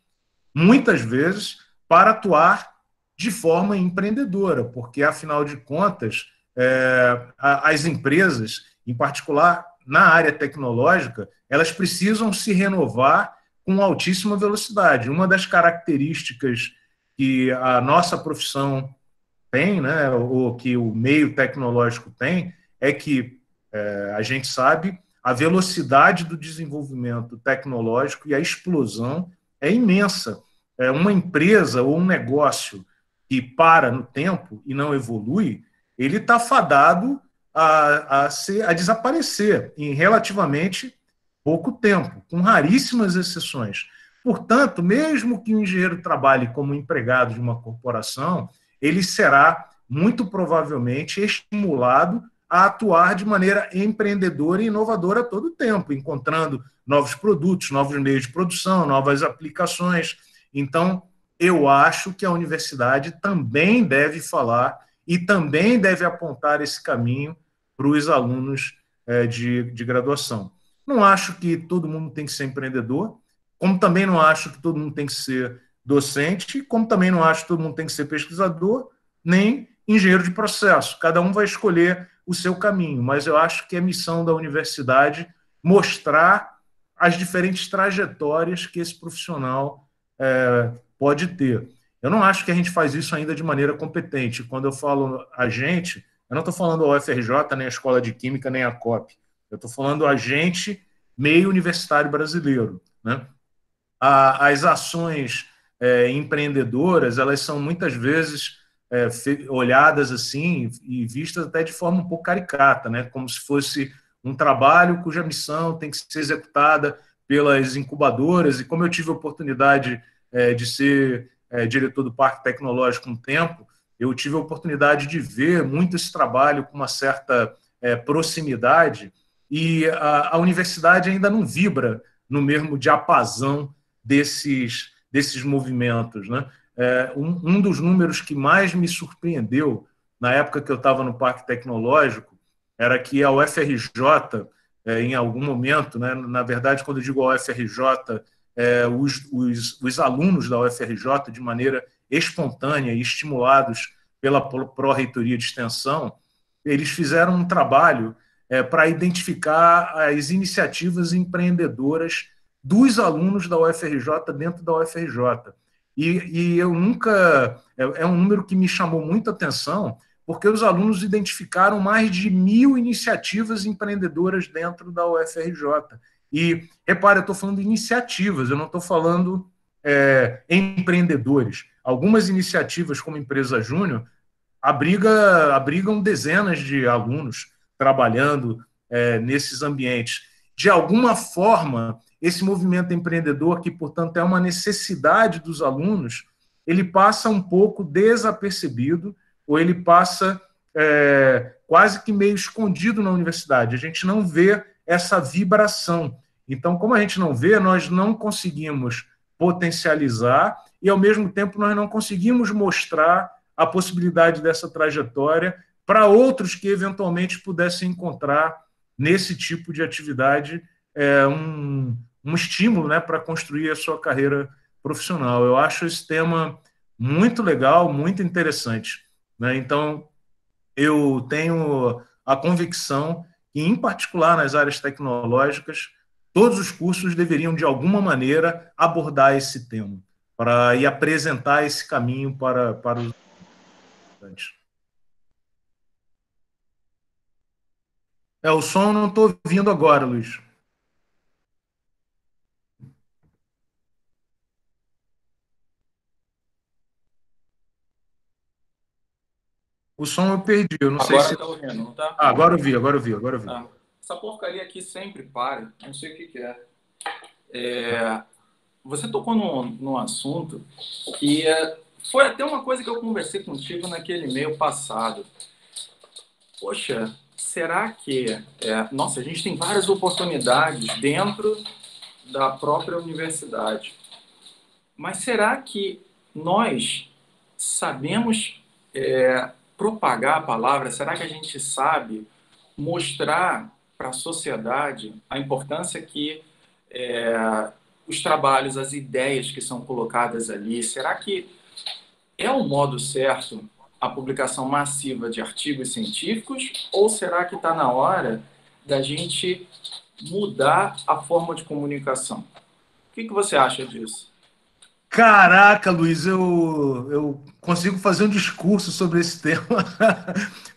muitas vezes, para atuar de forma empreendedora, porque, afinal de contas, é, as empresas, em particular na área tecnológica, elas precisam se renovar com altíssima velocidade. Uma das características que a nossa profissão tem, né, ou que o meio tecnológico tem, é que é, a gente sabe a velocidade do desenvolvimento tecnológico e a explosão é imensa. É uma empresa ou um negócio que para no tempo e não evolui, ele está fadado a, a, ser, a desaparecer em relativamente pouco tempo, com raríssimas exceções. Portanto, mesmo que o engenheiro trabalhe como empregado de uma corporação, ele será muito provavelmente estimulado a atuar de maneira empreendedora e inovadora todo o tempo, encontrando novos produtos, novos meios de produção, novas aplicações. Então, eu acho que a universidade também deve falar e também deve apontar esse caminho para os alunos é, de, de graduação. Não acho que todo mundo tem que ser empreendedor, como também não acho que todo mundo tem que ser docente, como também não acho que todo mundo tem que ser pesquisador, nem engenheiro de processo. Cada um vai escolher o seu caminho, mas eu acho que é missão da universidade mostrar as diferentes trajetórias que esse profissional é, pode ter. Eu não acho que a gente faz isso ainda de maneira competente. Quando eu falo a gente, eu não estou falando a UFRJ, nem a Escola de Química, nem a COP. Eu estou falando agente meio universitário brasileiro. Né? as ações é, empreendedoras, elas são muitas vezes é, olhadas assim e vistas até de forma um pouco caricata, né? como se fosse um trabalho cuja missão tem que ser executada pelas incubadoras. E como eu tive a oportunidade é, de ser é, diretor do Parque Tecnológico um tempo, eu tive a oportunidade de ver muito esse trabalho com uma certa é, proximidade e a, a, universidade ainda não vibra no mesmo diapasão desses, desses movimentos. Né? É, um, um dos números que mais me surpreendeu na época que eu estava no Parque Tecnológico era que a UFRJ, é, em algum momento, né, na verdade, quando eu digo a UFRJ, é, os, os, os alunos da UFRJ, de maneira espontânea e estimulados pela Pró-Reitoria de Extensão, eles fizeram um trabalho é, para identificar as iniciativas empreendedoras dos alunos da UFRJ dentro da UFRJ. E, e eu nunca. É, é, um número que me chamou muita atenção, porque os alunos identificaram mais de mil iniciativas empreendedoras dentro da UFRJ. E, repare, eu estou falando de iniciativas, eu não estou falando é, empreendedores. Algumas iniciativas, como Empresa Júnior, abriga, abrigam dezenas de alunos trabalhando é, nesses ambientes. De alguma forma, esse movimento empreendedor, que, portanto, é uma necessidade dos alunos, ele passa um pouco desapercebido, ou ele passa é, quase que meio escondido na universidade. A gente não vê essa vibração. Então, como a gente não vê, nós não conseguimos potencializar e, ao mesmo tempo, nós não conseguimos mostrar a possibilidade dessa trajetória para outros que eventualmente pudessem encontrar nesse tipo de atividade é, um, um estímulo né, para construir a sua carreira profissional. Eu acho esse tema muito legal, muito interessante. Né? Então, eu tenho a convicção que, em particular nas áreas tecnológicas, todos os cursos deveriam, de alguma maneira, abordar esse tema para e apresentar esse caminho para, para os estudantes. É, o som não estou ouvindo agora, Luiz. O som eu perdi, eu não agora sei se. Tá ouvindo, não tá? Ah, agora eu vi, agora eu vi, agora eu vi. Ah, essa porcaria aqui sempre para, não sei o que, que é. é. Você tocou num, num assunto que é, foi até uma coisa que eu conversei contigo naquele e-mail passado. Poxa, será que. É, nossa, a gente tem várias oportunidades dentro da própria universidade. Mas será que nós sabemos é, propagar a palavra? Será que a gente sabe mostrar para a sociedade a importância que é, os trabalhos, as ideias que são colocadas ali, será que é o modo certo a publicação massiva de artigos científicos ou será que está na hora da gente mudar a forma de comunicação? O que, que você acha disso? Caraca, Luiz, eu, eu consigo fazer um discurso sobre esse [laughs] tema,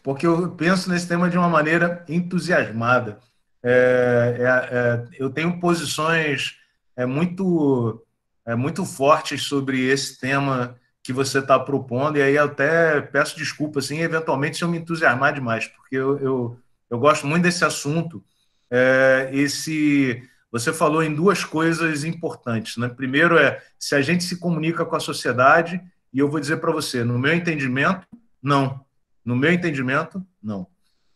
porque eu penso nesse tema de uma maneira entusiasmada. É, é, é, eu tenho posições é, muito, é, muito fortes sobre esse tema que você está propondo, e aí até peço desculpa, assim, eventualmente, se eu me entusiasmar demais, porque eu, eu, eu gosto muito desse assunto. É, esse você falou em duas coisas importantes. Né? Primeiro é se a gente se comunica com a sociedade, e eu vou dizer para você, no meu entendimento, não. No meu entendimento, não.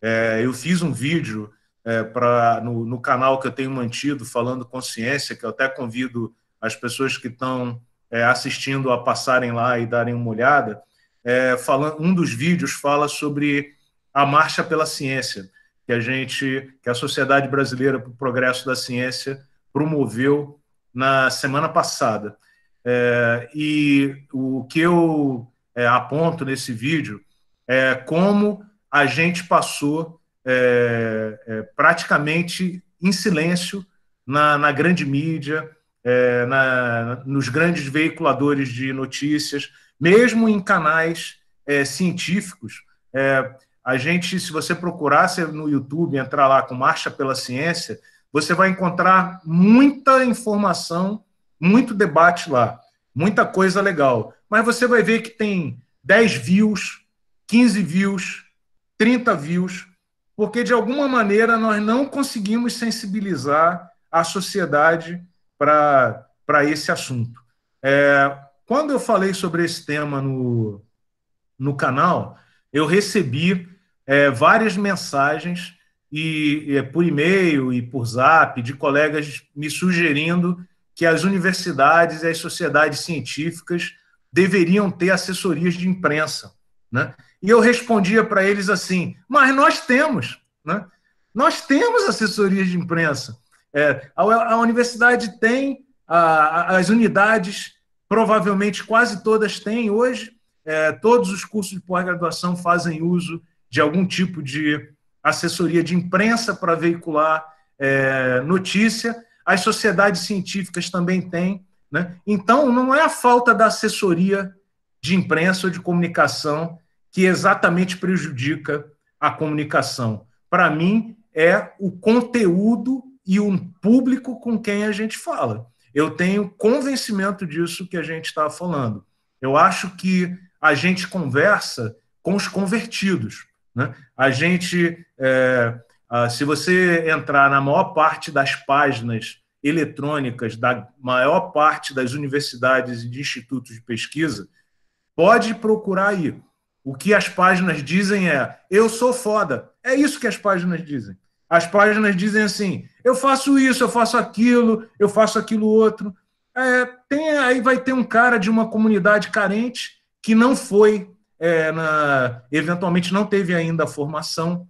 É, eu fiz um vídeo é, pra, no, no, canal que eu tenho mantido, falando consciência, que eu até convido as pessoas que estão é, assistindo a passarem lá e darem uma olhada. É, falando, um dos vídeos fala sobre a marcha pela ciência que a gente, que a Sociedade Brasileira para o Progresso da Ciência promoveu na semana passada. É, e o que eu é, aponto nesse vídeo é como a gente passou é, é praticamente em silêncio na, na grande mídia, é, na, nos grandes veiculadores de notícias, mesmo em canais é, científicos. A gente, se você procurar no YouTube, entrar lá com Marcha pela Ciência, você vai encontrar muita informação, muito debate lá, muita coisa legal. Mas você vai ver que tem 10 views, 15 views, 30 views, porque de alguma maneira nós não conseguimos sensibilizar a sociedade para esse assunto. É, quando eu falei sobre esse tema no, no canal, eu recebi é, várias mensagens e, e, por e-mail e por zap de colegas me sugerindo que as universidades e as sociedades científicas deveriam ter assessorias de imprensa. Né? E eu respondia para eles assim: mas nós temos, né? nós temos assessorias de imprensa. É, a, a, universidade tem, a, as unidades provavelmente quase todas têm hoje. É, todos os cursos de pós-graduação fazem uso de algum tipo de assessoria de imprensa para veicular é, notícia. As sociedades científicas também têm. Né? Então, não é a falta da assessoria de imprensa ou de comunicação que exatamente prejudica a comunicação. Para mim, é o conteúdo e o público com quem a gente fala. Eu tenho convencimento disso que a gente está falando. Eu acho que a gente conversa com os convertidos. Né? A gente, é, se você entrar na maior parte das páginas eletrônicas da maior parte das universidades e de institutos de pesquisa, pode procurar aí. O que as páginas dizem é: eu sou foda. É isso que as páginas dizem. As páginas dizem assim: eu faço isso, eu faço aquilo, eu faço aquilo outro. É, tem, aí vai ter um cara de uma comunidade carente que não foi, é, na, eventualmente não teve ainda a formação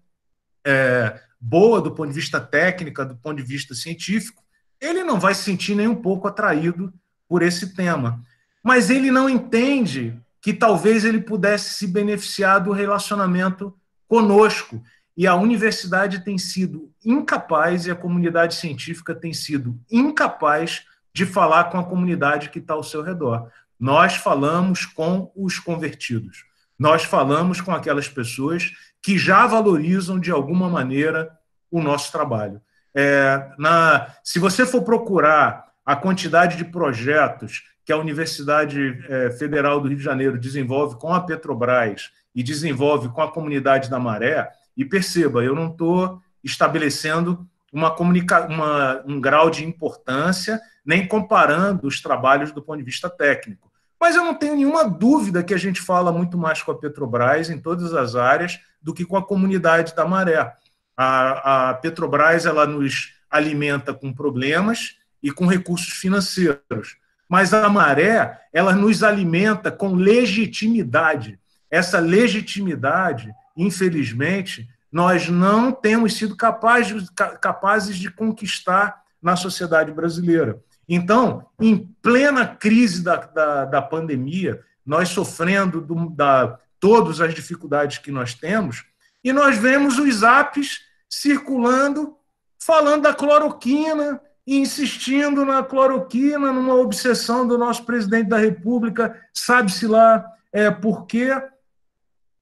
é, boa do ponto de vista técnico, do ponto de vista científico, ele não vai se sentir nem um pouco atraído por esse tema. Mas ele não entende que talvez ele pudesse se beneficiar do relacionamento conosco. E a universidade tem sido incapaz, e a comunidade científica tem sido incapaz de falar com a comunidade que está ao seu redor. Nós falamos com os convertidos. Nós falamos com aquelas pessoas que já valorizam de alguma maneira o nosso trabalho. É, na, se você for procurar a quantidade de projetos que a Universidade é, Federal do Rio de Janeiro desenvolve com a Petrobras e desenvolve com a comunidade da Maré, e perceba, eu não estou estabelecendo uma comunica uma, um grau de importância, nem comparando os trabalhos do ponto de vista técnico. Mas eu não tenho nenhuma dúvida que a gente fala muito mais com a Petrobras em todas as áreas do que com a comunidade da Maré. A, a Petrobras ela nos alimenta com problemas e com recursos financeiros, mas a maré ela nos alimenta com legitimidade. Essa legitimidade, infelizmente, nós não temos sido capazes, capazes de conquistar na sociedade brasileira. Então, em plena crise da, da, da pandemia, nós sofrendo do, da todas as dificuldades que nós temos, e nós vemos os apps circulando, falando da cloroquina e insistindo na cloroquina, numa obsessão do nosso presidente da República, sabe-se lá é, por quê,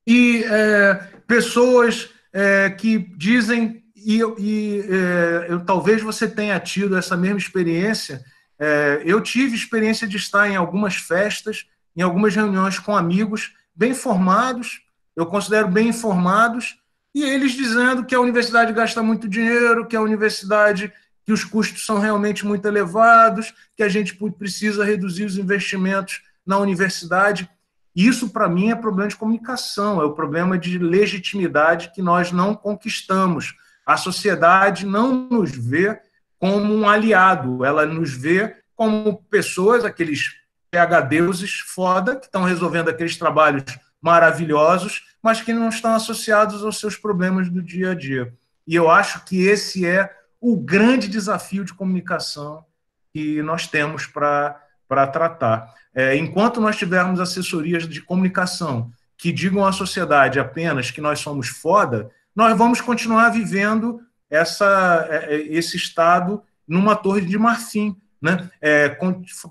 e é, pessoas é, que dizem, e, e é, eu, talvez você tenha tido essa mesma experiência, é, eu tive experiência de estar em algumas festas, em algumas reuniões com amigos bem formados, eu considero bem informados, e eles dizendo que a universidade gasta muito dinheiro, que a universidade, que os custos são realmente muito elevados, que a gente precisa reduzir os investimentos na universidade. Isso, para mim, é problema de comunicação, é o problema de legitimidade que nós não conquistamos. A sociedade não nos vê como um aliado, ela nos vê como pessoas, aqueles PHDeuses foda, que estão resolvendo aqueles trabalhos maravilhosos, mas que não estão associados aos seus problemas do dia a dia. E eu acho que esse é o grande desafio de comunicação que nós temos para tratar. É, enquanto nós tivermos assessorias de comunicação que digam à sociedade apenas que nós somos foda, nós vamos continuar vivendo essa, é, é, esse estado numa torre de marfim, né? É,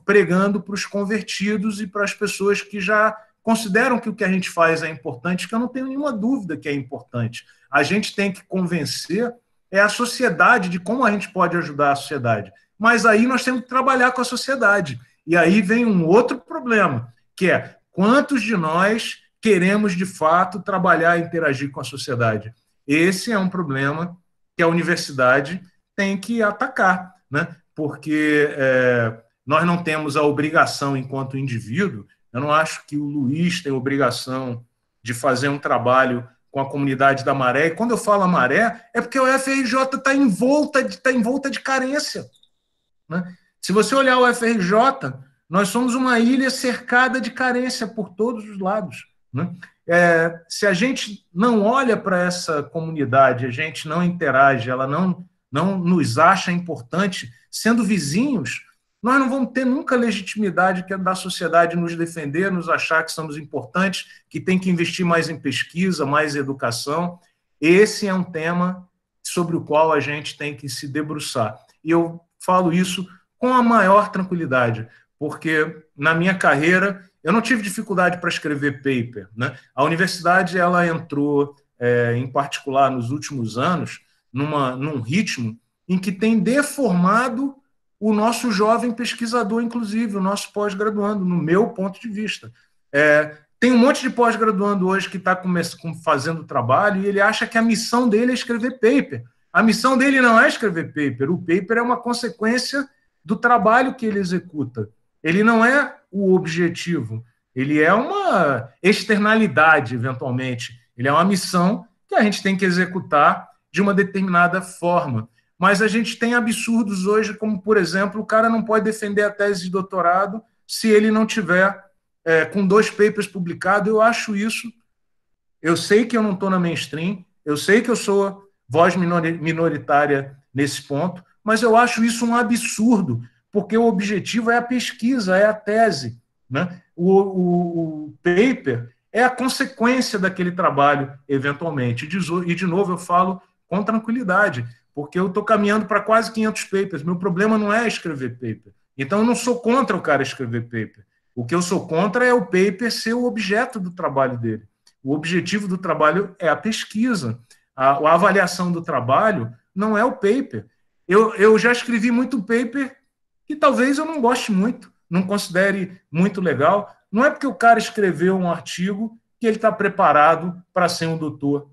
pregando para os convertidos e para as pessoas que já consideram que o que a gente faz é importante, que eu não tenho nenhuma dúvida que é importante. A gente tem que convencer é a sociedade de como a gente pode ajudar a sociedade. Mas aí nós temos que trabalhar com a sociedade. E aí vem um outro problema, que é quantos de nós queremos de fato trabalhar e interagir com a sociedade? Esse é um problema que a universidade tem que atacar, né? porque é, nós não temos a obrigação, enquanto indivíduo, eu não acho que o Luiz tem obrigação de fazer um trabalho com a comunidade da maré. E quando eu falo a maré, é porque o FRJ está envolta de, tá envolta de carência. Né? Se você olhar o FRJ, nós somos uma ilha cercada de carência por todos os lados. Né? É, se a gente não olha para essa comunidade, a gente não interage, ela não, não nos acha importante, sendo vizinhos, nós não vamos ter nunca legitimidade que é da sociedade nos defender, nos achar que somos importantes, que tem que investir mais em pesquisa, mais em educação. Esse é um tema sobre o qual a gente tem que se debruçar. E eu falo isso com a maior tranquilidade, porque na minha carreira eu não tive dificuldade para escrever paper. Né? A universidade ela entrou, é, em particular nos últimos anos, numa, num ritmo em que tem deformado o nosso jovem pesquisador, inclusive, o nosso pós-graduando, no meu ponto de vista. É, tem um monte de pós-graduando hoje que está fazendo trabalho e ele acha que a missão dele é escrever paper. A missão dele não é escrever paper, o paper é uma consequência do trabalho que ele executa. Ele não é o objetivo, ele é uma externalidade, eventualmente. Ele é uma missão que a gente tem que executar de uma determinada forma. Mas a gente tem absurdos hoje, como, por exemplo, o cara não pode defender a tese de doutorado se ele não tiver é, com dois papers publicados. Eu acho isso. Eu sei que eu não estou na mainstream, eu sei que eu sou voz minoritária nesse ponto, mas eu acho isso um absurdo, porque o objetivo é a pesquisa, é a tese. Né? O, o, o paper é a consequência daquele trabalho, eventualmente. E, de novo, eu falo com tranquilidade, porque eu estou caminhando para quase 500 papers. Meu problema não é escrever paper. Então, eu não sou contra o cara escrever paper. O que eu sou contra é o paper ser o objeto do trabalho dele. O objetivo do trabalho é a pesquisa. A, a avaliação do trabalho não é o paper. Eu, eu já escrevi muito paper que talvez eu não goste muito, não considere muito legal. Não é porque o cara escreveu um artigo que ele está preparado para ser um doutor.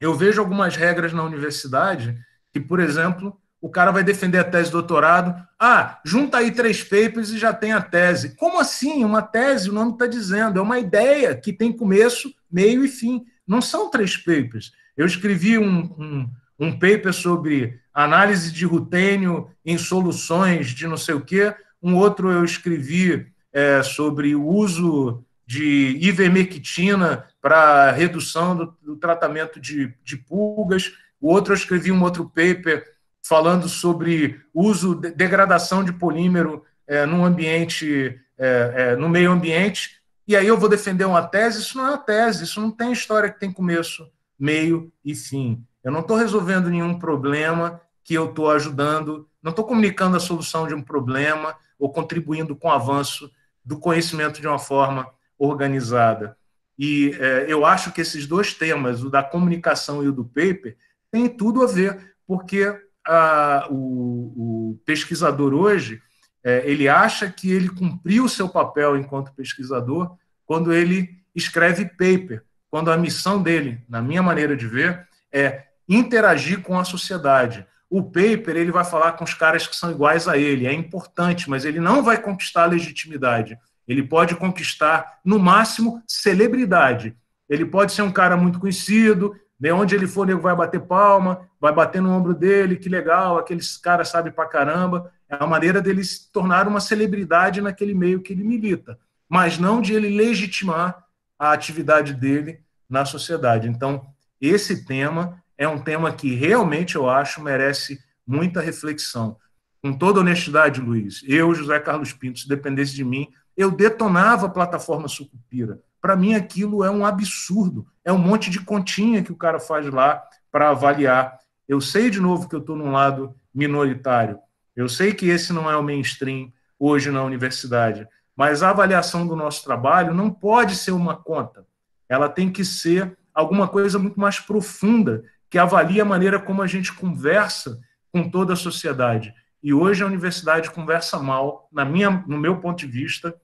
Eu vejo algumas regras na universidade que, por exemplo, o cara vai defender a tese de doutorado. Ah, junta aí três papers e já tem a tese. Como assim? Uma tese, o nome está dizendo, é uma ideia que tem começo, meio e fim. Não são três papers. Eu escrevi um, um, um paper sobre análise de rutênio em soluções de não sei o quê, um outro eu escrevi é, sobre o uso de ivermectina para redução do, do tratamento de, de, pulgas, o outro eu escrevi um outro paper falando sobre uso, de, degradação de polímero é, no ambiente, é, é, no meio ambiente, e aí eu vou defender uma tese, isso não é uma tese, isso não tem história que tem começo, meio e fim. Eu não estou resolvendo nenhum problema que eu estou ajudando, não estou comunicando a solução de um problema ou contribuindo com o avanço do conhecimento de uma forma organizada. E é, eu acho que esses dois temas, o da comunicação e o do paper, têm tudo a ver, porque a, o, o, pesquisador hoje é, ele acha que ele cumpriu o seu papel enquanto pesquisador quando ele escreve paper, quando a missão dele, na minha maneira de ver, é interagir com a sociedade. O paper ele vai falar com os caras que são iguais a ele, é importante, mas ele não vai conquistar legitimidade. Ele pode conquistar, no máximo, celebridade. Ele pode ser um cara muito conhecido, de onde ele for, ele vai bater palma, vai bater no ombro dele, que legal, aqueles caras sabem pra caramba. É a maneira dele se tornar uma celebridade naquele meio que ele milita, mas não de ele legitimar a atividade dele na sociedade. Então, esse tema é um tema que realmente eu acho merece muita reflexão. Com toda honestidade, Luiz, eu, José Carlos Pinto, se dependesse de mim, eu detonava a plataforma Sucupira. Para mim, aquilo é um absurdo. É um monte de continha que o cara faz lá para avaliar. Eu sei, de novo, que eu estou num lado minoritário. Eu sei que esse não é o mainstream hoje na universidade. Mas a avaliação do nosso trabalho não pode ser uma conta. Ela tem que ser alguma coisa muito mais profunda que avalia a maneira como a gente conversa com toda a sociedade. E hoje a universidade conversa mal, na minha, no meu ponto de vista,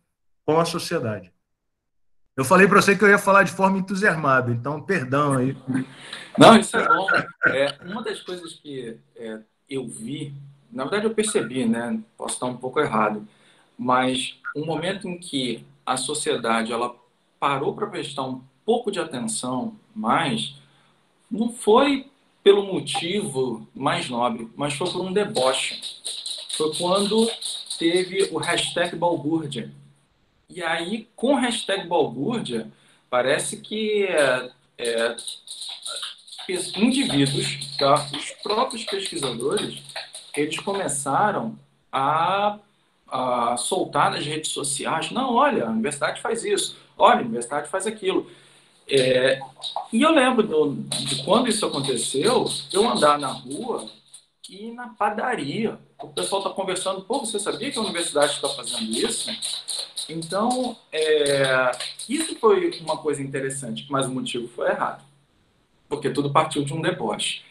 com a sociedade. Eu falei para você que eu ia falar de forma entusiasmada, então perdão aí. Não, isso é bom. É, uma das coisas que é, eu vi, na verdade eu percebi, né? Posso estar um pouco errado, mas um momento em que a sociedade ela parou para prestar um pouco de atenção mais não foi pelo motivo mais nobre, mas foi por um deboche. Foi quando teve o hashtag balbúrdia. E aí, com o hashtag balbúrdia, parece que é, é, indivíduos, tá? os próprios pesquisadores, eles começaram a a soltar nas redes sociais. Não, olha, a universidade faz isso, olha, a universidade faz aquilo. É, e eu lembro do, de quando isso aconteceu, eu andar na rua e na padaria. O pessoal está conversando, pô, você sabia que a universidade está fazendo isso? Então, é, isso foi uma coisa interessante, mas o motivo foi errado. Porque tudo partiu de um deboche.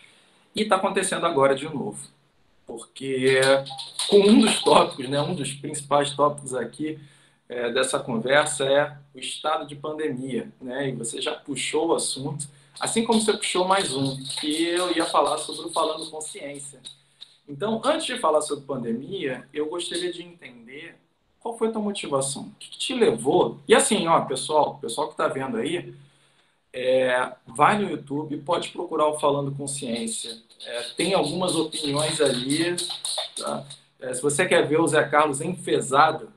E está acontecendo agora de novo. Porque com um dos tópicos, né, um dos principais tópicos aqui é, dessa conversa é o estado de pandemia. Né? E você já puxou o assunto, assim como você puxou mais um, que eu ia falar sobre o Falando Consciência. Então, antes de falar sobre pandemia, eu gostaria de entender qual foi a tua motivação? O que te levou? E assim, ó, pessoal, pessoal que está vendo aí, é, vai no YouTube, pode procurar o Falando Consciência. É, tem algumas opiniões ali. Tá? É, se você quer ver o Zé Carlos enfesado,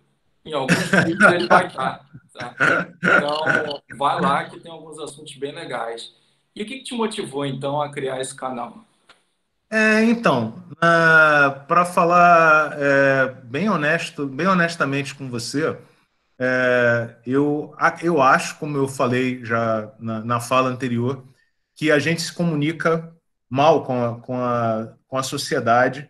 em alguns vídeos ele vai estar. Tá? Então, vai lá que tem alguns assuntos bem legais. E o que, que te motivou, então, a criar esse canal? É, então, uh, para falar é, bem honesto, bem honestamente com você, é, eu, eu acho, como eu falei já na, na, fala anterior, que a gente se comunica mal com a, com a, com a sociedade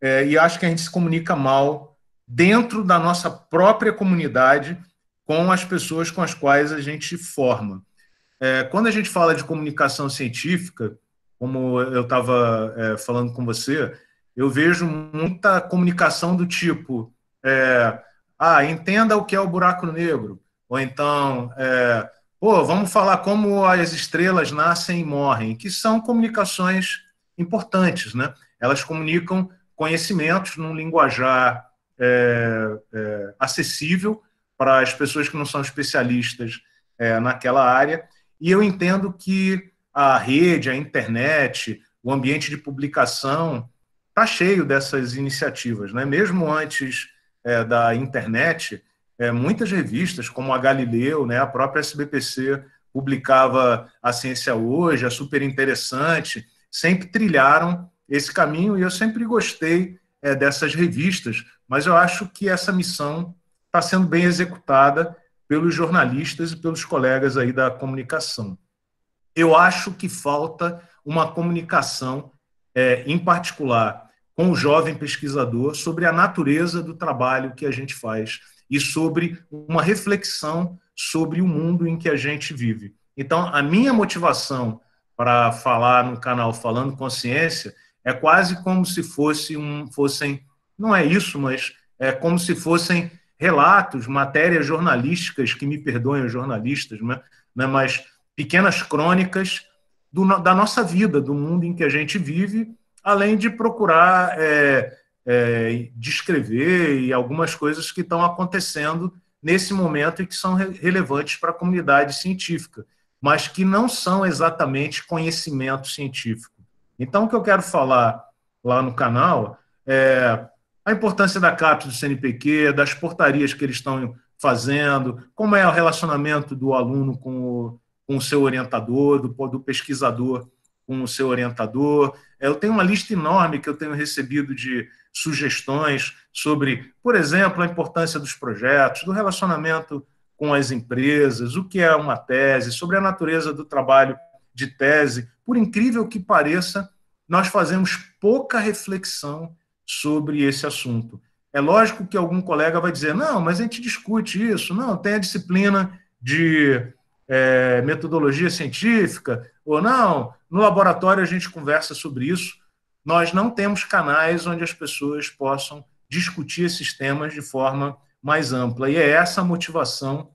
é, e acho que a gente se comunica mal dentro da nossa própria comunidade com as pessoas com as quais a gente forma. É, quando a gente fala de comunicação científica, como eu estava é, falando com você, eu vejo muita comunicação do tipo: é, ah, entenda o que é o buraco negro, ou então, é, pô, vamos falar como as estrelas nascem e morrem, que são comunicações importantes, né? Elas comunicam conhecimentos num linguajar é, é, acessível para as pessoas que não são especialistas é, naquela área, e eu entendo que a rede, a internet, o ambiente de publicação está cheio dessas iniciativas. Né? Mesmo antes é, da internet, é, muitas revistas, como a Galileu, né, a própria SBPC, publicava a Ciência Hoje, a Super Interessante, sempre trilharam esse caminho e eu sempre gostei é, dessas revistas, mas eu acho que essa missão está sendo bem executada pelos jornalistas e pelos colegas aí da comunicação eu acho que falta uma comunicação, é, em particular com o jovem pesquisador, sobre a natureza do trabalho que a gente faz e sobre uma reflexão sobre o mundo em que a gente vive. Então, a minha motivação para falar no canal Falando Consciência é quase como se fosse um, fossem, não é isso, mas é como se fossem relatos, matérias jornalísticas, que me perdoem os jornalistas, né? né mas pequenas crônicas do, da nossa vida, do mundo em que a gente vive, além de procurar é, é, descrever e algumas coisas que estão acontecendo nesse momento e que são relevantes para a comunidade científica, mas que não são exatamente conhecimento científico. Então, o que eu quero falar lá no canal é a importância da CAPES do CNPq, das portarias que eles estão fazendo, como é o relacionamento do aluno com o, com o seu orientador, do, do pesquisador com o seu orientador. Eu tenho uma lista enorme que eu tenho recebido de sugestões sobre, por exemplo, a importância dos projetos, do relacionamento com as empresas, o que é uma tese, sobre a natureza do trabalho de tese. Por incrível que pareça, nós fazemos pouca reflexão sobre esse assunto. É lógico que algum colega vai dizer: não, mas a gente discute isso, não, tem a disciplina de é, metodologia científica ou não. No laboratório a gente conversa sobre isso. Nós não temos canais onde as pessoas possam discutir esses temas de forma mais ampla. E é essa a motivação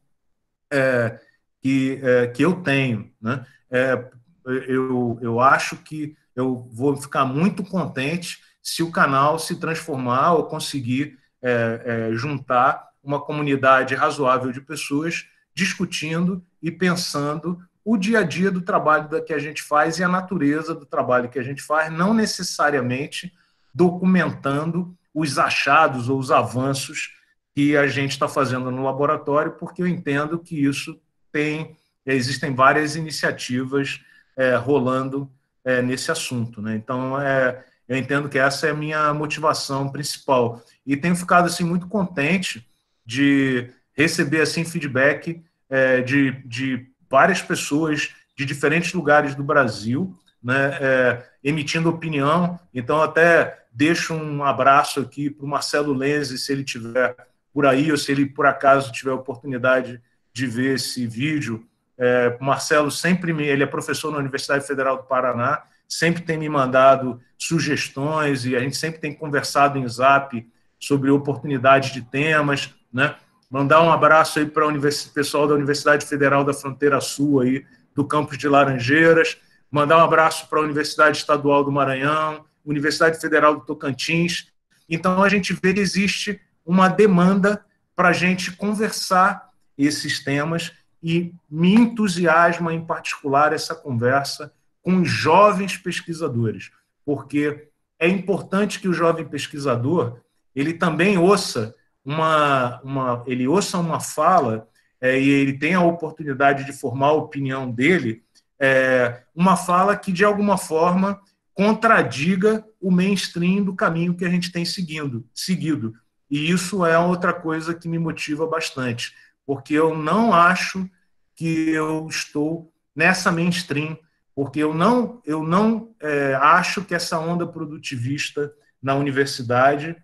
é, que, é, que eu tenho. Né? É, eu, eu acho que eu vou ficar muito contente se o canal se transformar ou conseguir é, é, juntar uma comunidade razoável de pessoas discutindo e pensando o dia a dia do trabalho que a gente faz e a natureza do trabalho que a gente faz, não necessariamente documentando os achados ou os avanços que a gente está fazendo no laboratório, porque eu entendo que isso tem, existem várias iniciativas é, rolando é, nesse assunto. Né? Então, é, eu entendo que essa é a minha motivação principal. E tenho ficado assim muito contente de receber assim feedback é, de, de várias pessoas de diferentes lugares do Brasil, né, é, emitindo opinião. Então, até deixo um abraço aqui para o Marcelo Lenze, se ele tiver por aí, ou se ele por acaso tiver oportunidade de ver esse vídeo. É, Marcelo sempre me, ele é professor na Universidade Federal do Paraná, sempre tem me mandado sugestões e a gente sempre tem conversado em Zap sobre oportunidades de temas, né? Mandar um abraço aí para o pessoal da Universidade Federal da Fronteira Sul aí do campus de Laranjeiras, mandar um abraço para a Universidade Estadual do Maranhão, Universidade Federal do Tocantins. Então a gente vê que existe uma demanda para a gente conversar esses temas e me entusiasma em particular essa conversa com jovens pesquisadores, porque é importante que o jovem pesquisador ele também ouça uma, uma ele ouça uma fala é, e ele tenha a oportunidade de formar a opinião dele, é, uma fala que de alguma forma contradiga o mainstream do caminho que a gente tem seguindo, seguido. E isso é outra coisa que me motiva bastante, porque eu não acho que eu estou nessa mainstream porque eu não, eu não é, acho que essa onda produtivista na universidade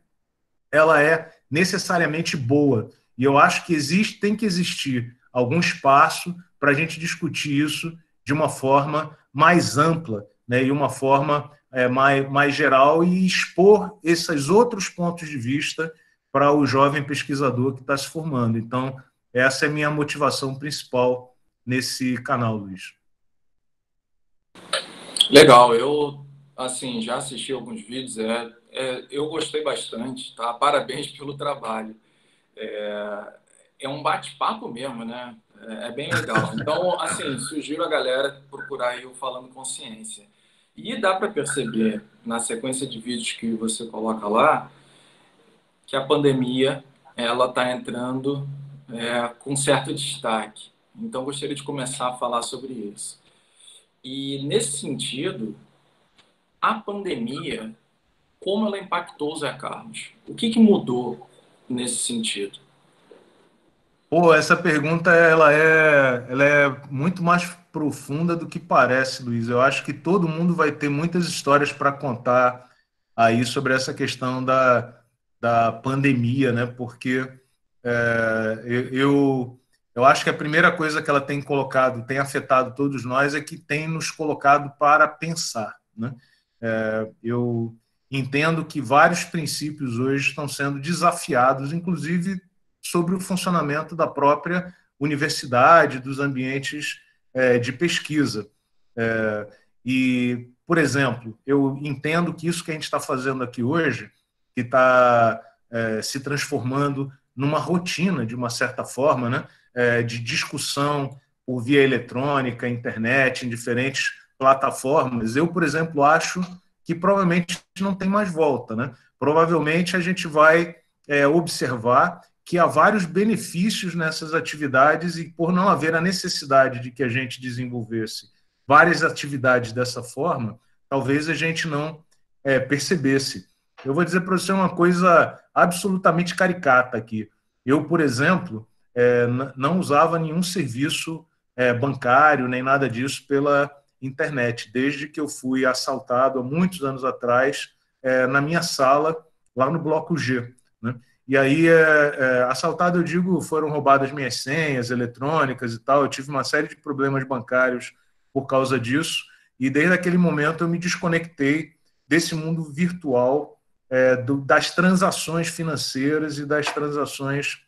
ela é necessariamente boa. E eu acho que existe, tem que existir algum espaço para a gente discutir isso de uma forma mais ampla né, e uma forma é, mais, mais geral e expor esses outros pontos de vista para o jovem pesquisador que está se formando. Então, essa é a minha motivação principal nesse canal, Luiz. Legal, eu assim já assisti alguns vídeos, é, é eu gostei bastante, tá? Parabéns [laughs] pelo trabalho. É, é um bate-papo mesmo, né? É, é, bem legal. Então, [laughs] assim, sugiro a galera procurar aí o Falando Consciência. E dá para perceber na sequência de vídeos que você coloca lá que a pandemia ela está entrando é, com certo destaque. Então, gostaria de começar a falar sobre isso. E nesse sentido, a pandemia, como ela impactou o Zé Carlos? O que, que mudou nesse sentido? Pô, essa pergunta ela é, ela é muito mais profunda do que parece, Luiz. Eu acho que todo mundo vai ter muitas histórias para contar aí sobre essa questão da, da pandemia, né? Porque é, eu, eu acho que a primeira coisa que ela tem colocado, tem afetado todos nós, é que tem nos colocado para pensar. Né? É, eu entendo que vários princípios hoje estão sendo desafiados, inclusive sobre o funcionamento da própria universidade, dos ambientes é, de pesquisa. É, e, por exemplo, eu entendo que isso que a gente está fazendo aqui hoje, que está é, se transformando numa rotina, de uma certa forma, né? É, de discussão por via eletrônica, internet, em diferentes plataformas, eu, por exemplo, acho que provavelmente não tem mais volta. Né? Provavelmente a gente vai é, observar que há vários benefícios nessas atividades e por não haver a necessidade de que a gente desenvolvesse várias atividades dessa forma, talvez a gente não é, percebesse. Eu vou dizer para você uma coisa absolutamente caricata aqui. Eu, por exemplo, é, não usava nenhum serviço é, bancário, nem nada disso pela internet, desde que eu fui assaltado há muitos anos atrás é, na minha sala, lá no Bloco G. Né? E aí, é, é, assaltado, eu digo, foram roubadas minhas senhas eletrônicas e tal. Eu tive uma série de problemas bancários por causa disso. E desde aquele momento eu me desconectei desse mundo virtual, é, do, das transações financeiras e das transações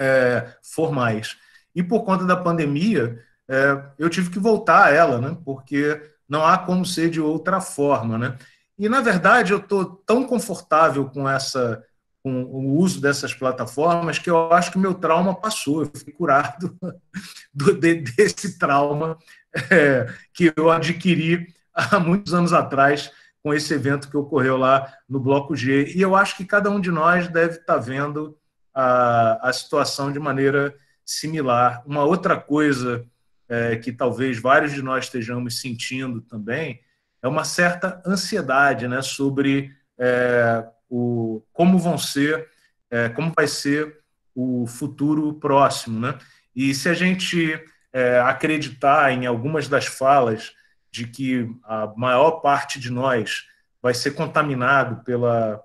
é, formais. E por conta da pandemia, é, eu tive que voltar a ela, né? porque não há como ser de outra forma. Né? E, na verdade, eu estou tão confortável com essa com o uso dessas plataformas que eu acho que meu trauma passou, eu fui curado [laughs] do, de, desse trauma é, que eu adquiri há muitos anos atrás com esse evento que ocorreu lá no Bloco G. E eu acho que cada um de nós deve estar vendo a, a situação de maneira similar. Uma outra coisa é, que talvez vários de nós estejamos sentindo também é uma certa ansiedade né, sobre é, o, como vão ser, é, como vai ser o futuro próximo. Né? E se a gente é, acreditar em algumas das falas de que a maior parte de nós vai ser contaminado pela,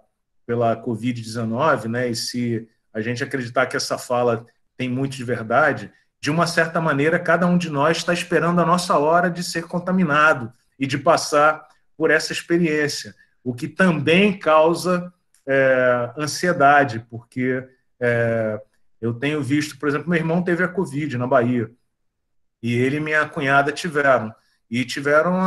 pela Covid-19, né? e se a gente acreditar que essa fala tem muito de verdade, de uma certa maneira, cada um de nós está esperando a nossa hora de ser contaminado e de passar por essa experiência, o que também causa é, ansiedade, porque é, eu tenho visto, por exemplo, meu irmão teve a Covid na Bahia, e ele e minha cunhada tiveram, e tiveram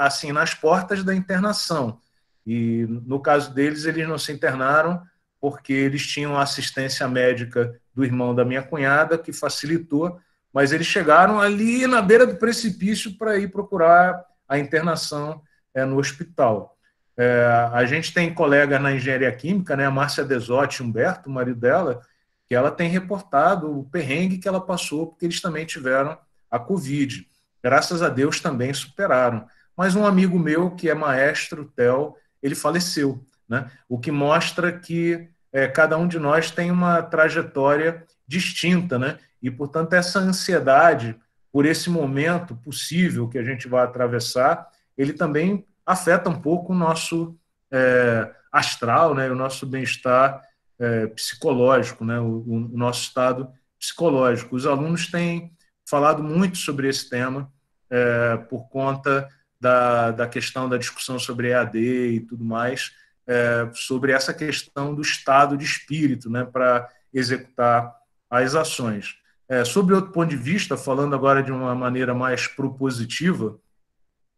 assim nas portas da internação. E no caso deles, eles não se internaram porque eles tinham assistência médica do irmão da minha cunhada, que facilitou, mas eles chegaram ali na beira do precipício para ir procurar a internação é, no hospital. É, a gente tem colega na engenharia química, né, a Márcia Desotti Humberto, o marido dela, que ela tem reportado o perrengue que ela passou, porque eles também tiveram a Covid. Graças a Deus também superaram. Mas um amigo meu, que é maestro, Theo, ele faleceu, né? o que mostra que é, cada um de nós tem uma trajetória distinta, né? e, portanto, essa ansiedade por esse momento possível que a gente vai atravessar, ele também afeta um pouco o nosso é, astral, né, o nosso bem-estar é, psicológico, né, o, o, nosso estado psicológico. Os alunos têm falado muito sobre esse tema é, por conta da, da questão da discussão sobre EAD e tudo mais, é, sobre essa questão do estado de espírito né, para executar as ações. É, sobre outro ponto de vista, falando agora de uma maneira mais propositiva,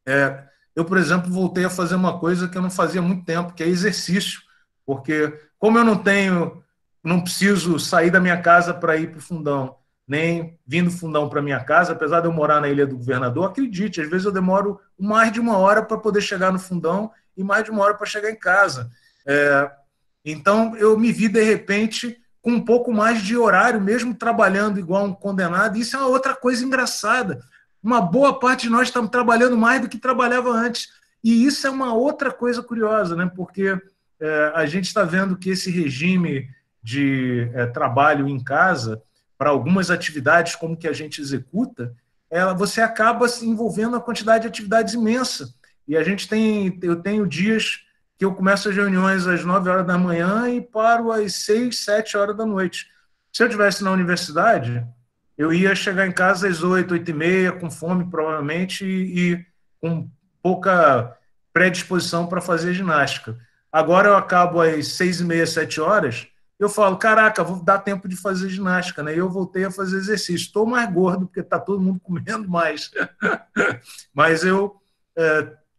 é, eu, por exemplo, voltei a fazer uma coisa que eu não fazia há muito tempo, que é exercício, porque como eu não tenho, não preciso sair da minha casa para ir para o fundão, nem vindo fundão para minha casa, apesar de eu morar na Ilha do Governador, acredite, às vezes eu demoro mais de uma hora para poder chegar no fundão e mais de uma hora para chegar em casa. É, então, eu me vi, de repente, com um pouco mais de horário, mesmo trabalhando igual um condenado. Isso é uma outra coisa engraçada. Uma boa parte de nós estamos trabalhando mais do que trabalhava antes. E isso é uma outra coisa curiosa, né? porque é, a gente está vendo que esse regime de é, trabalho em casa para algumas atividades como que a gente executa, ela, você acaba se envolvendo uma quantidade de atividades imensa. E a gente tem, eu tenho dias que eu começo as reuniões às 9 horas da manhã e paro às 6, 7 horas da noite. Se eu tivesse na universidade, eu ia chegar em casa às 8, 8 e meia, com fome provavelmente, e, e com pouca predisposição para fazer ginástica. Agora eu acabo às 6 e meia, 7 horas, eu falo, caraca, vou dar tempo de fazer ginástica, né? E eu voltei a fazer exercício. Estou mais gordo, porque está todo mundo [laughs] comendo mais. Mas eu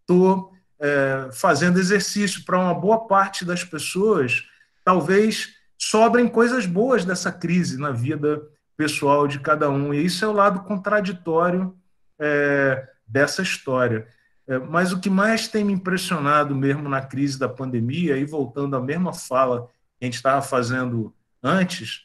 estou é, fazendo exercício para uma boa parte das pessoas. Talvez sobrem coisas boas dessa crise na vida pessoal de cada um. E isso é o lado contraditório é, dessa história. É, mas o que mais tem me impressionado mesmo na crise da pandemia, e voltando à mesma fala a gente estava fazendo antes,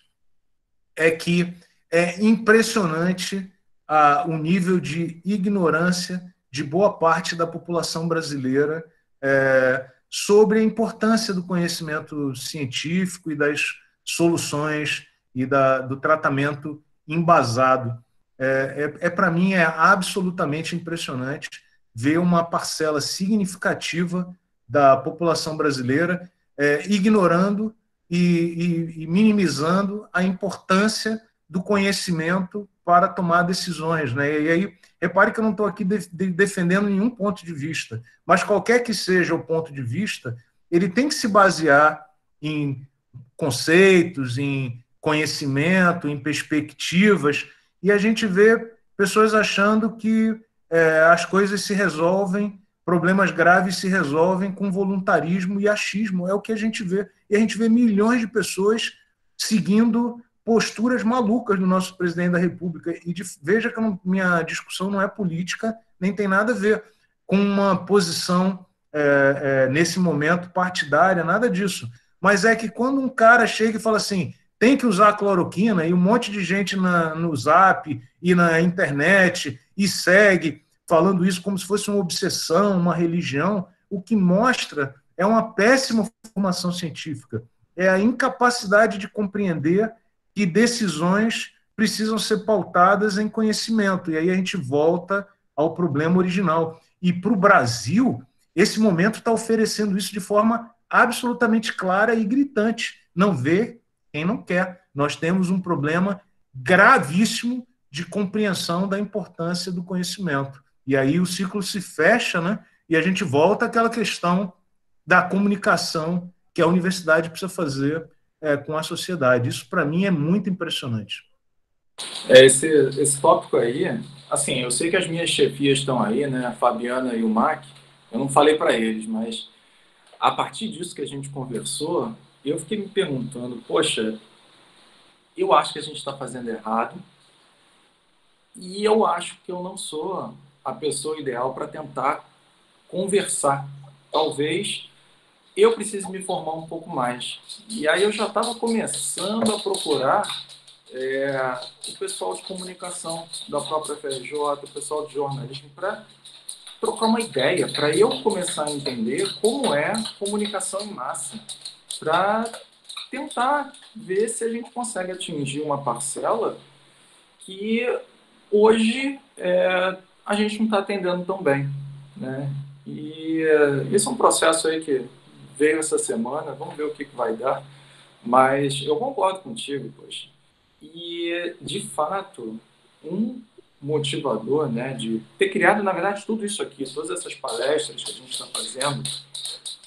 é que é impressionante a, o nível de ignorância de boa parte da população brasileira é, sobre a importância do conhecimento científico e das soluções e da, do tratamento embasado. É, é, é para mim é absolutamente impressionante ver uma parcela significativa da população brasileira é, ignorando e, e, e minimizando a importância do conhecimento para tomar decisões. Né? E aí, repare que eu não estou aqui de, de, defendendo nenhum ponto de vista, mas qualquer que seja o ponto de vista, ele tem que se basear em conceitos, em conhecimento, em perspectivas, e a gente vê pessoas achando que é, as coisas se resolvem problemas graves se resolvem com voluntarismo e achismo. É o que a gente vê. E a gente vê milhões de pessoas seguindo posturas malucas do nosso presidente da República. E de, veja que não, minha discussão não é política, nem tem nada a ver com uma posição, é, é, nesse momento, partidária, nada disso. Mas é que quando um cara chega e fala assim, tem que usar cloroquina, e um monte de gente na, no zap e na internet e segue falando isso como se fosse uma obsessão, uma religião. O que mostra é uma péssima formação científica, é a incapacidade de compreender que decisões precisam ser pautadas em conhecimento. E aí a gente volta ao problema original. E para o Brasil, esse momento está oferecendo isso de forma absolutamente clara e gritante. Não vê quem não quer. Nós temos um problema gravíssimo de compreensão da importância do conhecimento. E aí o ciclo se fecha, né? E a gente volta àquela questão da comunicação que a universidade precisa fazer é, com a sociedade. Isso, para mim, é muito impressionante. É, esse, esse tópico aí, assim, eu sei que as minhas chefias estão aí, né? A Fabiana e o Mac. Eu não falei para eles, mas a partir disso que a gente conversou, eu fiquei me perguntando, poxa, eu acho que a gente está fazendo errado e eu acho que eu não sou a pessoa ideal para tentar conversar. Talvez eu precise me formar um pouco mais. E aí eu já estava começando a procurar é, o pessoal de comunicação da própria FRJ, o pessoal de jornalismo, para trocar uma ideia, para eu começar a entender como é comunicação em massa, para tentar ver se a gente consegue atingir uma parcela que hoje é, a gente não está atendendo tão bem. Né? E é, esse é um processo aí que veio essa semana, vamos ver o que, que vai dar, mas eu concordo contigo, poxa. E, de fato, um motivador né, de ter criado, na verdade, tudo isso aqui, todas essas palestras que a gente está fazendo,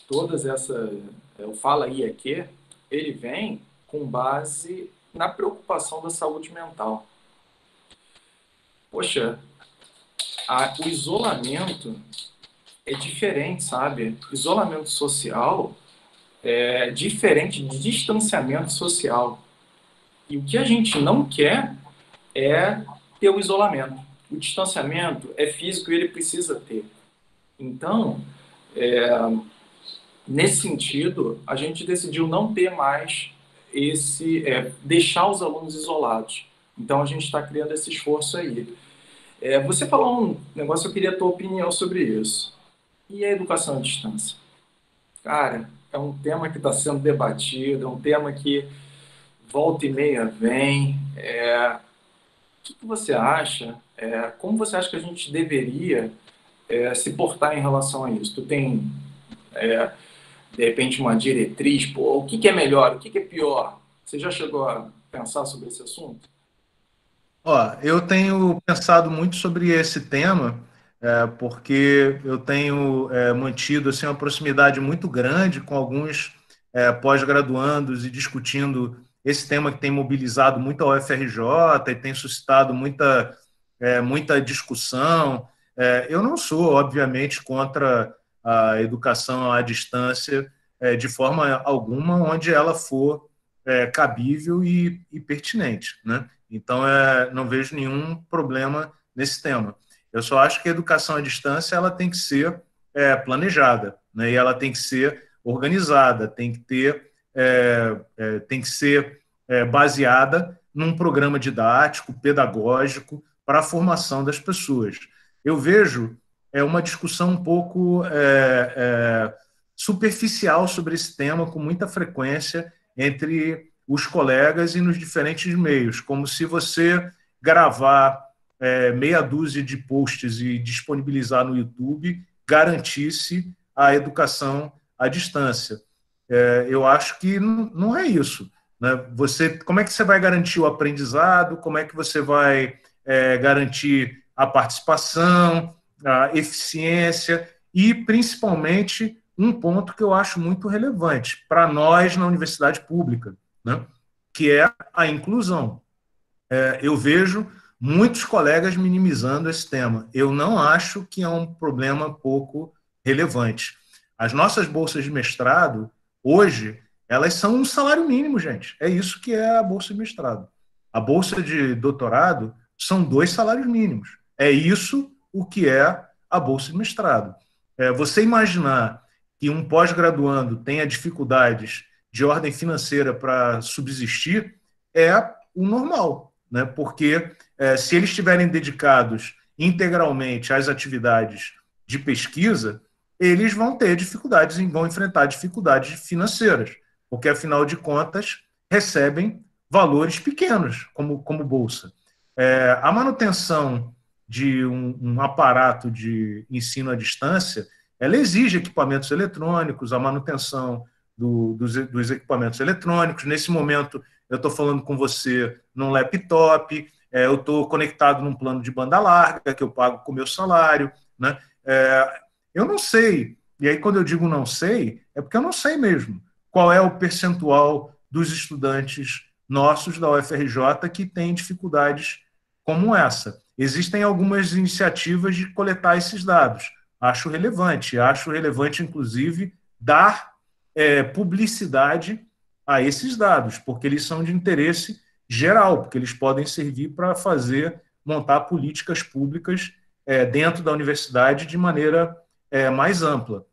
todas essas, é, o Fala aí aqui, ele vem com base na preocupação da saúde mental. Poxa, a, o isolamento é diferente, sabe? Isolamento social é diferente de distanciamento social. E o que a gente não quer é ter o isolamento. O distanciamento é físico e ele precisa ter. Então, é, nesse sentido, a gente decidiu não ter mais esse, é, deixar os alunos isolados. Então, a gente está criando esse esforço aí. É, você falou um negócio, eu queria a tua opinião sobre isso. E a educação à distância? Cara, é um tema que está sendo debatido, é um tema que volta e meia vem. É, o que, que você acha? É, como você acha que a gente deveria é, se portar em relação a isso? Tu tem, é, de repente, uma diretriz? Pô, o que, que é melhor? O que, que é pior? Você já chegou a pensar sobre esse assunto? Ó, eu tenho pensado muito sobre esse tema, é, porque eu tenho é, mantido assim, uma proximidade muito grande com alguns é, pós-graduandos e discutindo esse tema que tem mobilizado muito a UFRJ e tem suscitado muita, é, muita discussão. É, eu não sou, obviamente, contra a educação à distância de forma alguma, onde ela for é, cabível e, e, pertinente. Né? Então, é, não vejo nenhum problema nesse tema. Eu só acho que a educação à distância ela tem que ser é, planejada, né? e ela tem que ser organizada, tem que ter é, é, tem que ser é, baseada num programa didático, pedagógico, para a formação das pessoas. Eu vejo é, uma discussão um pouco é, é, superficial sobre esse tema, com muita frequência, entre os colegas e nos diferentes meios, como se você gravar é, meia dúzia de posts e disponibilizar no YouTube garantisse a educação à distância. É, eu acho que não é isso. Né? Você, como é que você vai garantir o aprendizado? Como é que você vai é, garantir a participação, a eficiência e, principalmente, um ponto que eu acho muito relevante para nós na universidade pública, né? que é a inclusão. É, eu vejo muitos colegas minimizando esse tema. Eu não acho que é um problema pouco relevante. As nossas bolsas de mestrado Hoje, elas são um salário mínimo, gente. É isso que é a bolsa de mestrado. A bolsa de doutorado são dois salários mínimos. É isso o que é a bolsa de mestrado. É, você imaginar que um pós-graduando tenha dificuldades de ordem financeira para subsistir é o normal, né? porque é, se eles estiverem dedicados integralmente às atividades de pesquisa, eles vão ter dificuldades e vão enfrentar dificuldades financeiras, porque, afinal de contas, recebem valores pequenos como, como bolsa. É, a manutenção de um, um, aparato de ensino à distância, ela exige equipamentos eletrônicos, a manutenção do, dos, dos, equipamentos eletrônicos. Nesse momento, eu estou falando com você num laptop, é, eu estou conectado num plano de banda larga que eu pago com o meu salário. Né? É, eu não sei, e aí quando eu digo não sei, é porque eu não sei mesmo qual é o percentual dos estudantes nossos da UFRJ que têm dificuldades como essa. Existem algumas iniciativas de coletar esses dados. Acho relevante, acho relevante, inclusive, dar é, publicidade a esses dados, porque eles são de interesse geral, porque eles podem servir para fazer, montar políticas públicas é, dentro da universidade de maneira é, mais ampla.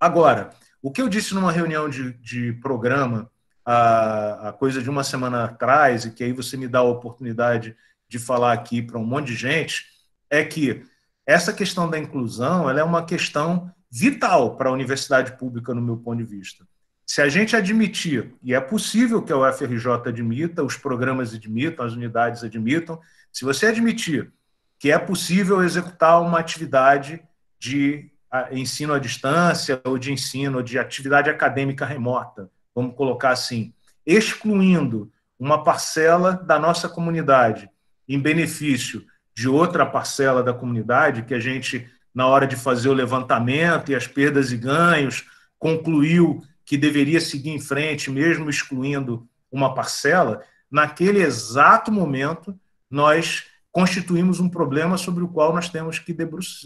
Agora, o que eu disse numa reunião de, de programa, a, a, coisa de uma semana atrás, e que aí você me dá a oportunidade de falar aqui para um monte de gente, é que essa questão da inclusão ela é uma questão vital para a universidade pública, no meu ponto de vista. Se a gente admitir, e é possível que a UFRJ admita, os programas admitam, as unidades admitam, se você admitir que é possível executar uma atividade de ensino à distância ou de ensino de atividade acadêmica remota, vamos colocar assim, excluindo uma parcela da nossa comunidade em benefício de outra parcela da comunidade que a gente na hora de fazer o levantamento e as perdas e ganhos, concluiu que deveria seguir em frente, mesmo excluindo uma parcela, naquele exato momento nós constituímos um problema sobre o qual nós temos que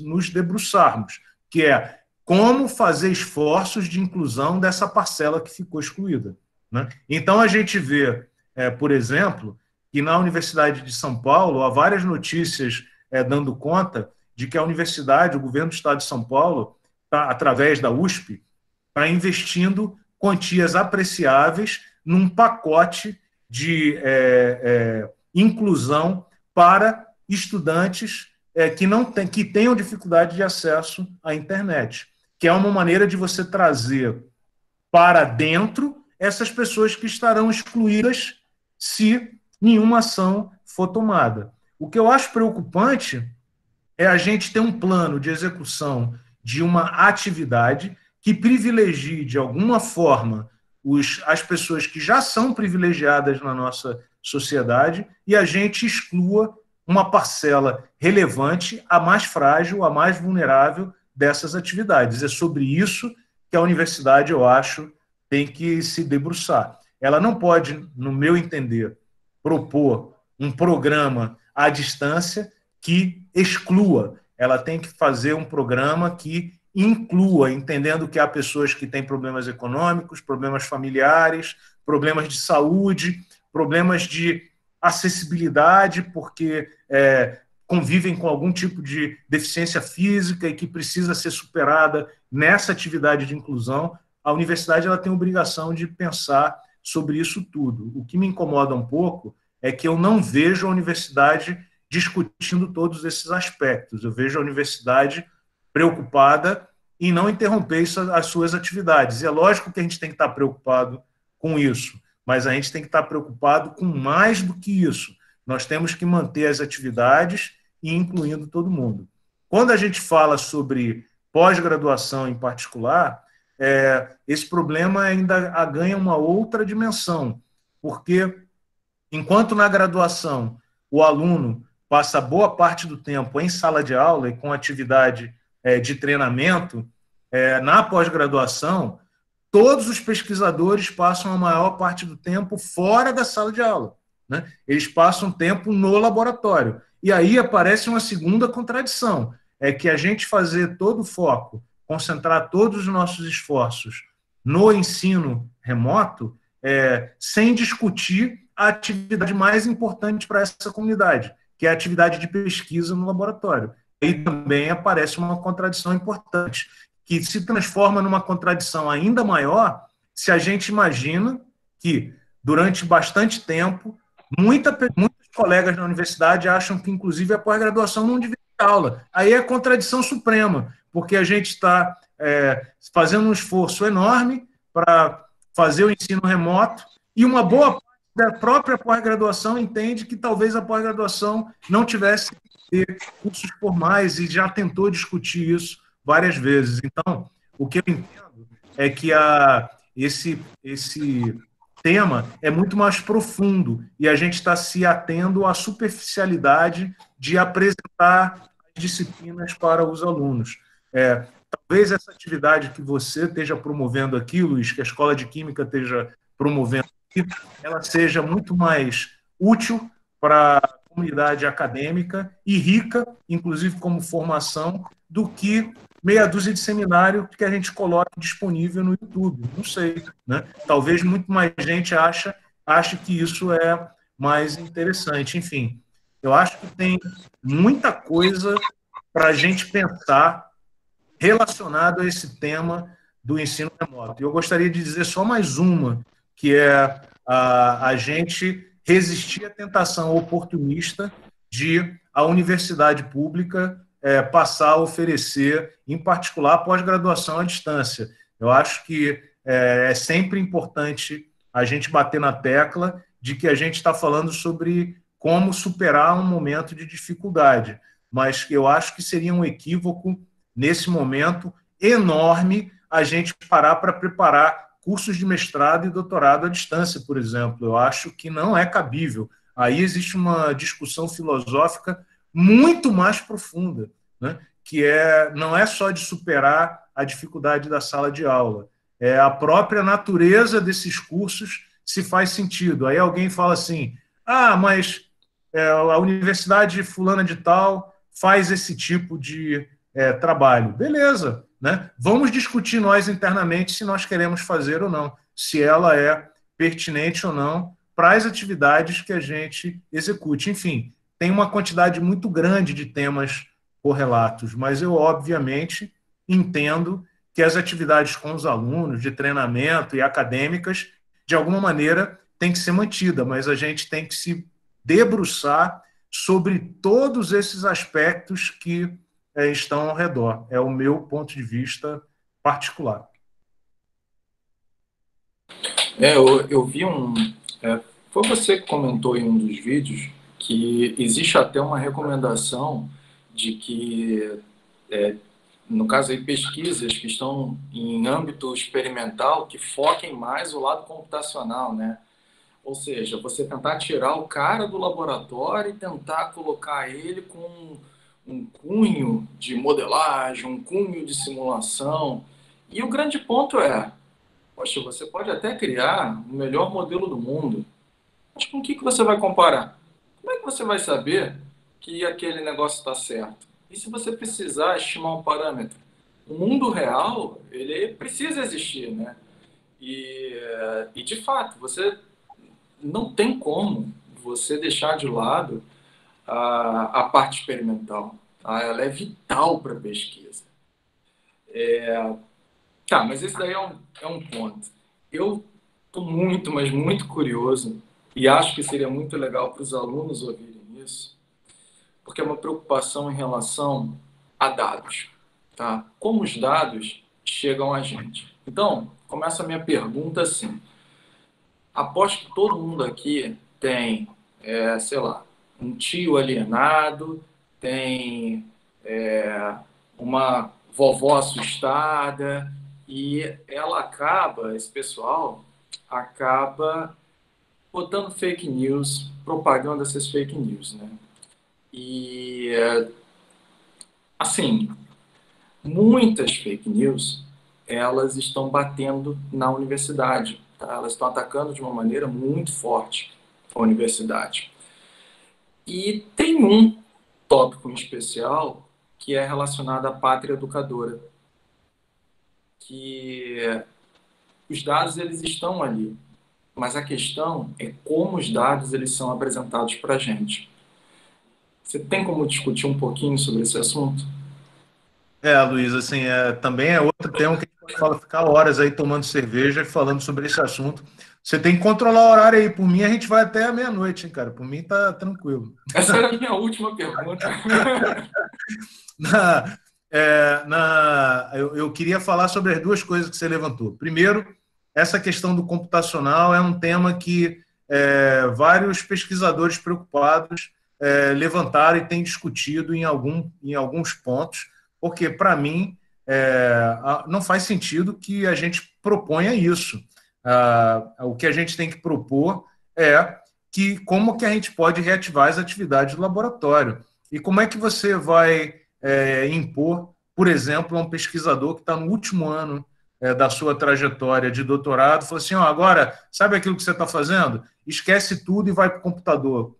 nos debruçarmos, que é como fazer esforços de inclusão dessa parcela que ficou excluída. Né? Então, a gente vê, é, por exemplo, que na Universidade de São Paulo há várias notícias é, dando conta de que a universidade, o governo do estado de São Paulo, tá, através da USP, está investindo quantias apreciáveis num pacote de é, é, inclusão para estudantes é, que não tem, que tenham dificuldade de acesso à internet, que é uma maneira de você trazer para dentro essas pessoas que estarão excluídas se nenhuma ação for tomada. O que eu acho preocupante é a gente ter um plano de execução de uma atividade que privilegie, de alguma forma, os, as pessoas que já são privilegiadas na nossa sociedade e a gente exclua uma parcela relevante, a mais frágil, a mais vulnerável dessas atividades. É sobre isso que a universidade, eu acho, tem que se debruçar. Ela não pode, no meu entender, propor um programa à distância que exclua. Ela tem que fazer um programa que inclua, entendendo que há pessoas que têm problemas econômicos, problemas familiares, problemas de saúde, problemas de acessibilidade, porque é, convivem com algum tipo de deficiência física e que precisa ser superada nessa atividade de inclusão. A universidade ela tem obrigação de pensar sobre isso tudo. O que me incomoda um pouco é que eu não vejo a universidade discutindo todos esses aspectos. Eu vejo a universidade preocupada em não interromper as suas atividades. E é lógico que a gente tem que estar preocupado com isso, mas a gente tem que estar preocupado com mais do que isso. Nós temos que manter as atividades e incluindo todo mundo. Quando a gente fala sobre pós-graduação em particular, é, esse problema ainda ganha uma outra dimensão, porque enquanto na graduação o aluno passa boa parte do tempo em sala de aula e com atividade de treinamento, é, na pós-graduação, todos os pesquisadores passam a maior parte do tempo fora da sala de aula. Né? Eles passam tempo no laboratório. E aí aparece uma segunda contradição: é que a gente fazer todo o foco, concentrar todos os nossos esforços no ensino remoto, é, sem discutir a atividade mais importante para essa comunidade, que é a atividade de pesquisa no laboratório. E também aparece uma contradição importante, que se transforma numa contradição ainda maior se a gente imagina que, durante bastante tempo, muita, muitos colegas na universidade acham que, inclusive, a pós-graduação não deveria aula. Aí é contradição suprema, porque a gente está é, fazendo um esforço enorme para fazer o ensino remoto e uma boa parte da própria pós-graduação entende que talvez a pós-graduação não tivesse ter cursos formais e já tentou discutir isso várias vezes. Então, o que eu entendo é que a, esse, esse tema é muito mais profundo e a gente está se atendo à superficialidade de apresentar as disciplinas para os alunos. É, talvez essa atividade que você esteja promovendo aqui, Luiz, que a Escola de Química esteja promovendo aqui, ela seja muito mais útil para comunidade acadêmica e rica, inclusive como formação, do que meia dúzia de seminário que a gente coloca disponível no YouTube. Não sei, né? Talvez muito mais gente acha, ache que isso é mais interessante. Enfim, eu acho que tem muita coisa para a gente pensar relacionado a esse tema do ensino remoto. Eu gostaria de dizer só mais uma, que é a, a gente resistir à tentação oportunista de a universidade pública é, passar a oferecer, em particular, pós-graduação à distância. Eu acho que é, é sempre importante a gente bater na tecla de que a gente está falando sobre como superar um momento de dificuldade, mas eu acho que seria um equívoco, nesse momento, enorme a gente parar para preparar cursos de mestrado e doutorado à distância, por exemplo. Eu acho que não é cabível. Aí existe uma discussão filosófica muito mais profunda né? que é, não é só de superar a dificuldade da sala de aula, é a própria natureza desses cursos se faz sentido. Aí alguém fala assim: ah, mas é, a universidade fulana de tal faz esse tipo de é, trabalho. Beleza, né? Vamos discutir nós internamente se nós queremos fazer ou não, se ela é pertinente ou não para as atividades que a gente execute. Enfim, tem uma quantidade muito grande de temas correlatos, mas eu, obviamente, entendo que as atividades com os alunos, de treinamento e acadêmicas, de alguma maneira, tem que ser mantida, mas a gente tem que se debruçar sobre todos esses aspectos que é, estão ao redor. É o meu ponto de vista particular. É, eu, eu vi um. É, foi você que comentou em um dos vídeos que existe até uma recomendação de que, é, no caso aí, pesquisas que estão em âmbito experimental que foquem mais o lado computacional, né? Ou seja, você tentar tirar o cara do laboratório e tentar colocar ele com um cunho de modelagem, um cunho de simulação. E o grande ponto é, poxa, você pode até criar o melhor modelo do mundo, mas com o que, que você vai comparar? Como é que você vai saber que aquele negócio está certo. E se você precisar estimar um parâmetro? O mundo real, ele precisa existir, né? E, e de fato, você não tem como você deixar de lado a, a parte experimental. Tá? Ela é vital para a pesquisa. É, tá, mas esse daí é um, é um ponto. Eu estou muito, mas muito curioso e acho que seria muito legal para os alunos ouvirem isso porque é uma preocupação em relação a dados. Tá? Como os dados chegam a gente? Então, começa a minha pergunta assim. Aposto que todo mundo aqui tem, é, sei lá, um tio alienado, tem é, uma vovó assustada, e ela acaba, esse pessoal acaba botando fake news, propagando essas fake news, né? E, assim, muitas fake news, elas estão batendo na universidade. Tá? Elas estão atacando de uma maneira muito forte a universidade. E tem um tópico em especial que é relacionado à pátria educadora, que os dados eles estão ali, mas a questão é como os dados eles são apresentados para a gente. Você tem como discutir um pouquinho sobre esse assunto? É, Luiz, assim, é, também é outro tema que a gente pode ficar horas aí tomando cerveja e falando sobre esse assunto. Você tem que controlar o horário aí. Por mim, a gente vai até a meia-noite, hein, cara. Por mim, tá tranquilo. Essa era a minha última pergunta. [laughs] na, é, na, eu, eu, queria falar sobre as duas coisas que você levantou. Primeiro, essa questão do computacional é um tema que é, vários pesquisadores preocupados é, levantaram e têm discutido em, algum, em alguns pontos, porque, para mim, é, não faz sentido que a gente proponha isso. O que a gente tem que propor é que como que a gente pode reativar as atividades do laboratório e como é que você vai é, impor, por exemplo, a um pesquisador que está no último ano é, da sua trajetória de doutorado, falou assim: ó, agora, sabe aquilo que você está fazendo? Esquece tudo e vai para o computador.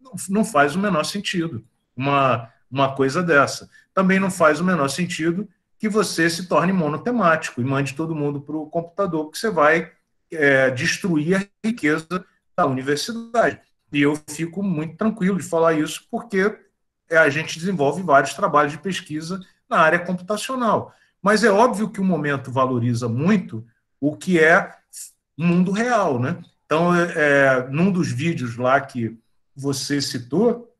Não, não faz o menor sentido uma, uma coisa dessa. Também não faz o menor sentido que você se torne monotemático e mande todo mundo para o computador, porque você vai é, destruir a riqueza da universidade. E eu fico muito tranquilo de falar isso, porque a gente desenvolve vários trabalhos de pesquisa na área computacional. Mas é óbvio que o momento valoriza muito o que é mundo real, né? Então, é, é, num dos vídeos lá que você citou,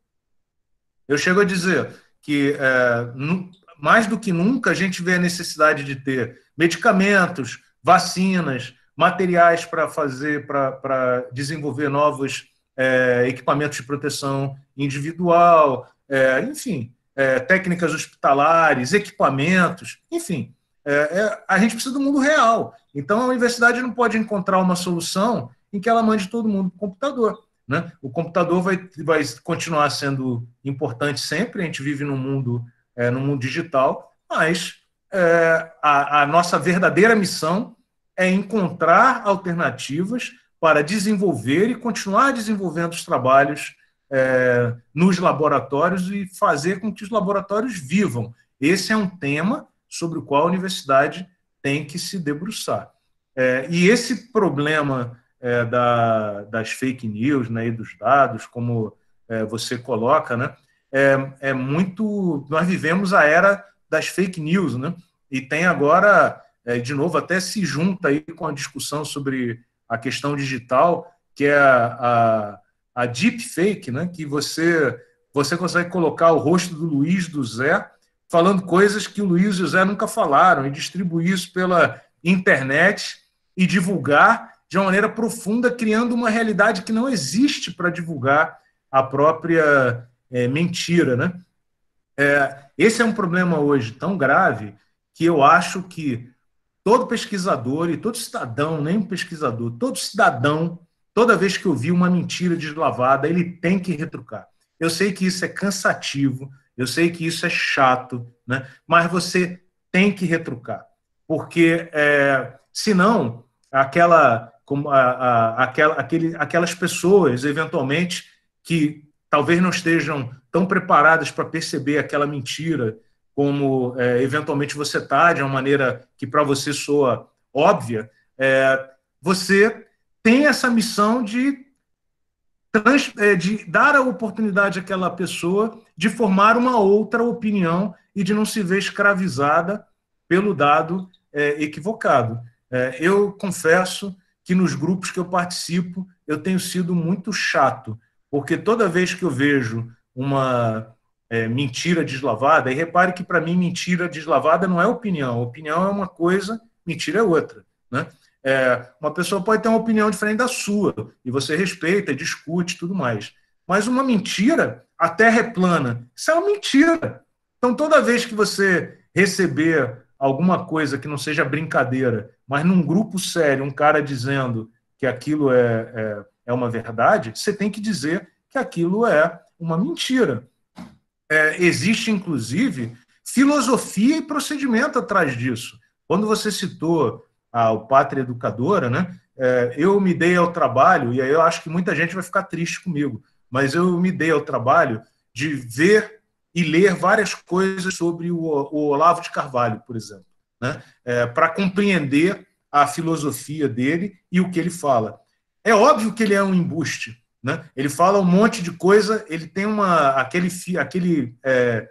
eu chego a dizer que é, mais do que nunca a gente vê a necessidade de ter medicamentos, vacinas, materiais para fazer, para desenvolver novos é, equipamentos de proteção individual, é, enfim, é, técnicas hospitalares, equipamentos, enfim. É, é, a gente precisa do mundo real. Então, a universidade não pode encontrar uma solução em que ela mande todo mundo para o computador. Né? O computador vai, vai continuar sendo importante sempre, a gente vive num mundo, é, no mundo digital, mas é, a, a nossa verdadeira missão é encontrar alternativas para desenvolver e continuar desenvolvendo os trabalhos é, nos laboratórios e fazer com que os laboratórios vivam. Esse é um tema sobre o qual a universidade tem que se debruçar. É, e esse problema é, da, das fake news né, e dos dados, como é, você coloca, né, é, é, muito. Nós vivemos a era das fake news, né, e tem agora, é, de novo, até se junta aí com a discussão sobre a questão digital, que é a, a a deepfake, né, que você, você consegue colocar o rosto do Luiz, do Zé, falando coisas que o Luiz e o Zé nunca falaram, e distribuir isso pela internet e divulgar de uma maneira profunda, criando uma realidade que não existe para divulgar a própria é, mentira. Né? É, esse é um problema hoje tão grave que eu acho que todo pesquisador e todo cidadão, nem um pesquisador, todo cidadão Toda vez que eu vi uma mentira deslavada, ele tem que retrucar. Eu sei que isso é cansativo, eu sei que isso é chato, né? mas você tem que retrucar. Porque, é, senão, aquela, como a, a, aquela, aquele, aquelas pessoas, eventualmente, que talvez não estejam tão preparadas para perceber aquela mentira como é, eventualmente você está, de uma maneira que para você soa óbvia, é, você tem essa missão de, trans, é, de dar a oportunidade àquela pessoa de formar uma outra opinião e de não se ver escravizada pelo dado é, equivocado. É, eu confesso que nos grupos que eu participo eu tenho sido muito chato, porque toda vez que eu vejo uma é, mentira deslavada, e repare que para mim mentira deslavada não é opinião, opinião é uma coisa, mentira é outra. Né? É, uma pessoa pode ter uma opinião diferente da sua, e você respeita, discute tudo mais. Mas uma mentira, a terra é plana. Isso é uma mentira. Então, toda vez que você receber alguma coisa que não seja brincadeira, mas num grupo sério, um cara dizendo que aquilo é, é, é uma verdade, você tem que dizer que aquilo é uma mentira. É, existe, inclusive, filosofia e procedimento atrás disso. Quando você citou ao Pátria Educadora, né? É, eu me dei ao trabalho, e aí eu acho que muita gente vai ficar triste comigo, mas eu me dei ao trabalho de ver e ler várias coisas sobre o, o Olavo de Carvalho, por exemplo, né? É, para compreender a filosofia dele e o que ele fala. É óbvio que ele é um embuste, né? Ele fala um monte de coisa, ele tem uma aquele aquele é,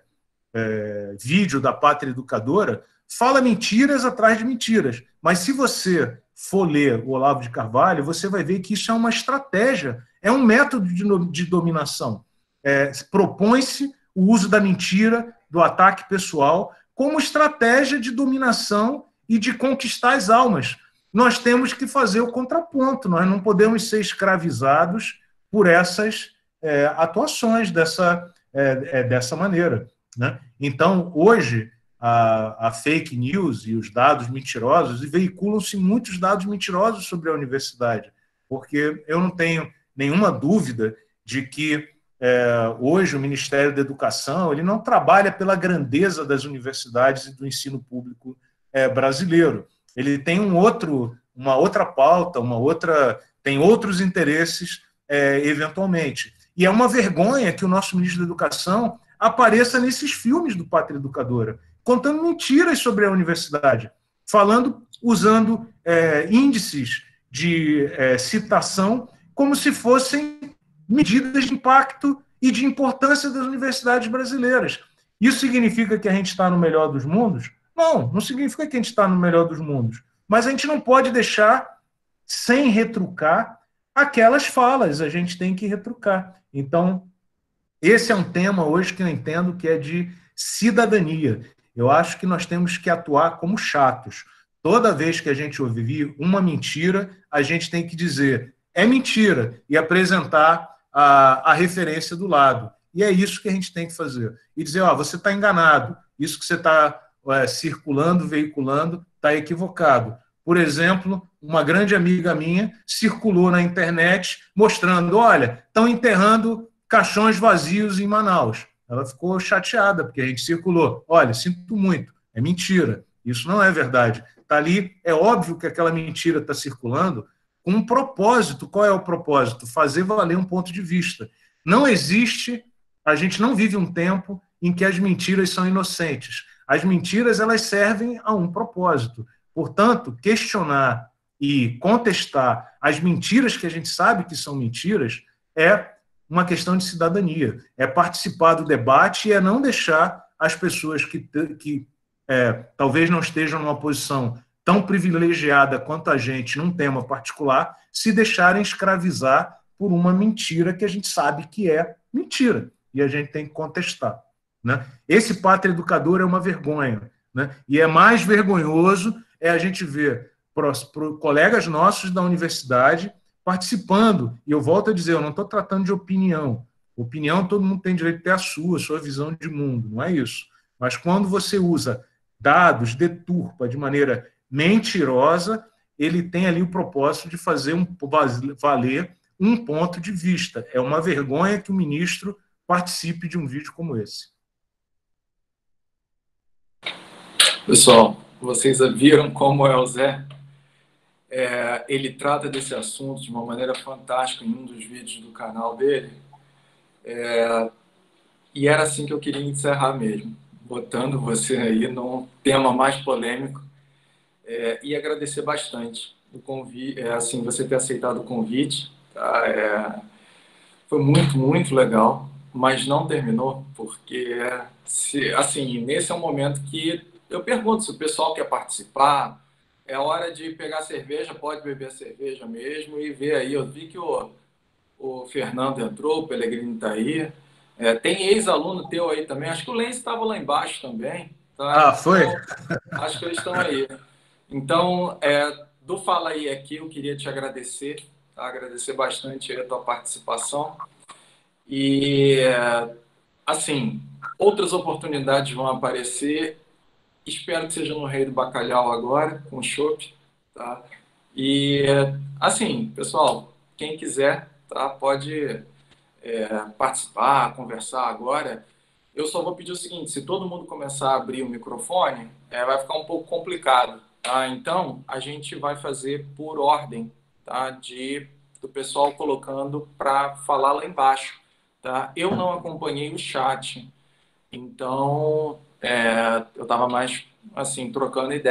é, vídeo da Pátria Educadora fala mentiras atrás de mentiras. Mas se você for ler o Olavo de Carvalho, você vai ver que isso é uma estratégia, é um método de, de dominação. É, Propõe-se o uso da mentira, do ataque pessoal, como estratégia de dominação e de conquistar as almas. Nós temos que fazer o contraponto, nós não podemos ser escravizados por essas é, atuações dessa, é, é, dessa maneira. Né? Então, hoje, a, a, fake news e os dados mentirosos, e veiculam-se muitos dados mentirosos sobre a universidade, porque eu não tenho nenhuma dúvida de que é, hoje o Ministério da Educação ele não trabalha pela grandeza das universidades e do ensino público é, brasileiro. Ele tem um outro, uma outra pauta, uma outra, tem outros interesses é, eventualmente. E é uma vergonha que o nosso ministro da Educação apareça nesses filmes do Pátria Educadora, contando mentiras sobre a universidade, falando, usando é, índices de é, citação como se fossem medidas de impacto e de importância das universidades brasileiras. Isso significa que a gente está no melhor dos mundos? Não, não significa que a gente está no melhor dos mundos. Mas a gente não pode deixar sem retrucar aquelas falas, a gente tem que retrucar. Então, esse é um tema hoje que eu entendo que é de cidadania. Eu acho que nós temos que atuar como chatos. Toda vez que a gente ouvir uma mentira, a gente tem que dizer é mentira e apresentar a, a referência do lado. E é isso que a gente tem que fazer. E dizer, ó, você está enganado, isso que você está é, circulando, veiculando, está equivocado. Por exemplo, uma grande amiga minha circulou na internet mostrando: olha, estão enterrando caixões vazios em Manaus. Ela ficou chateada, porque a gente circulou. Olha, sinto muito, é mentira. Isso não é verdade. Está ali, é óbvio que aquela mentira está circulando com um propósito. Qual é o propósito? Fazer valer um ponto de vista. Não existe, a gente não vive um tempo em que as mentiras são inocentes. As mentiras elas servem a um propósito. Portanto, questionar e contestar as mentiras que a gente sabe que são mentiras é uma questão de cidadania, é participar do debate e é não deixar as pessoas que, que é, talvez não estejam numa posição tão privilegiada quanto a gente num tema particular se deixarem escravizar por uma mentira que a gente sabe que é mentira e a gente tem que contestar. Né? Esse pátria educador é uma vergonha. Né? E é mais vergonhoso é a gente ver pro, pro colegas nossos da universidade participando. E eu volto a dizer, eu não estou tratando de opinião. Opinião, todo mundo tem direito de ter a sua, a sua visão de mundo, não é isso. Mas quando você usa dados, deturpa de maneira mentirosa, ele tem ali o propósito de fazer um, valer um ponto de vista. É uma vergonha que o ministro participe de um vídeo como esse. Pessoal, vocês viram como é o Zé? É, ele trata desse assunto de uma maneira fantástica em um dos vídeos do canal dele. É, e era assim que eu queria encerrar mesmo, botando você aí num tema mais polêmico é, e agradecer bastante o convite, é, assim, você ter aceitado o convite. Tá? É, foi muito, muito legal, mas não terminou, porque, se, assim, nesse é um momento que eu pergunto se o pessoal quer participar. É hora de pegar cerveja, pode beber cerveja mesmo e ver aí. Eu vi que o, o Fernando entrou, o Pelegrino está aí. É, tem ex-aluno teu aí também. Acho que o Lenz estava lá embaixo também. Tá? Ah, foi? Então, acho que eles estão aí. Então, é, do Fala Aí aqui, eu queria te agradecer, tá? agradecer bastante a tua participação. E, assim, outras oportunidades vão aparecer Espero que seja no Rei do Bacalhau agora, com chopp, tá? E, assim, pessoal, quem quiser, tá? Pode é, participar, conversar agora. Eu só vou pedir o seguinte, se todo mundo começar a abrir o microfone, é, vai ficar um pouco complicado, tá? Então, a gente vai fazer por ordem, tá? De, do pessoal colocando para falar lá embaixo, tá? Eu não acompanhei o chat, então é, eu estava mais assim trocando ideia.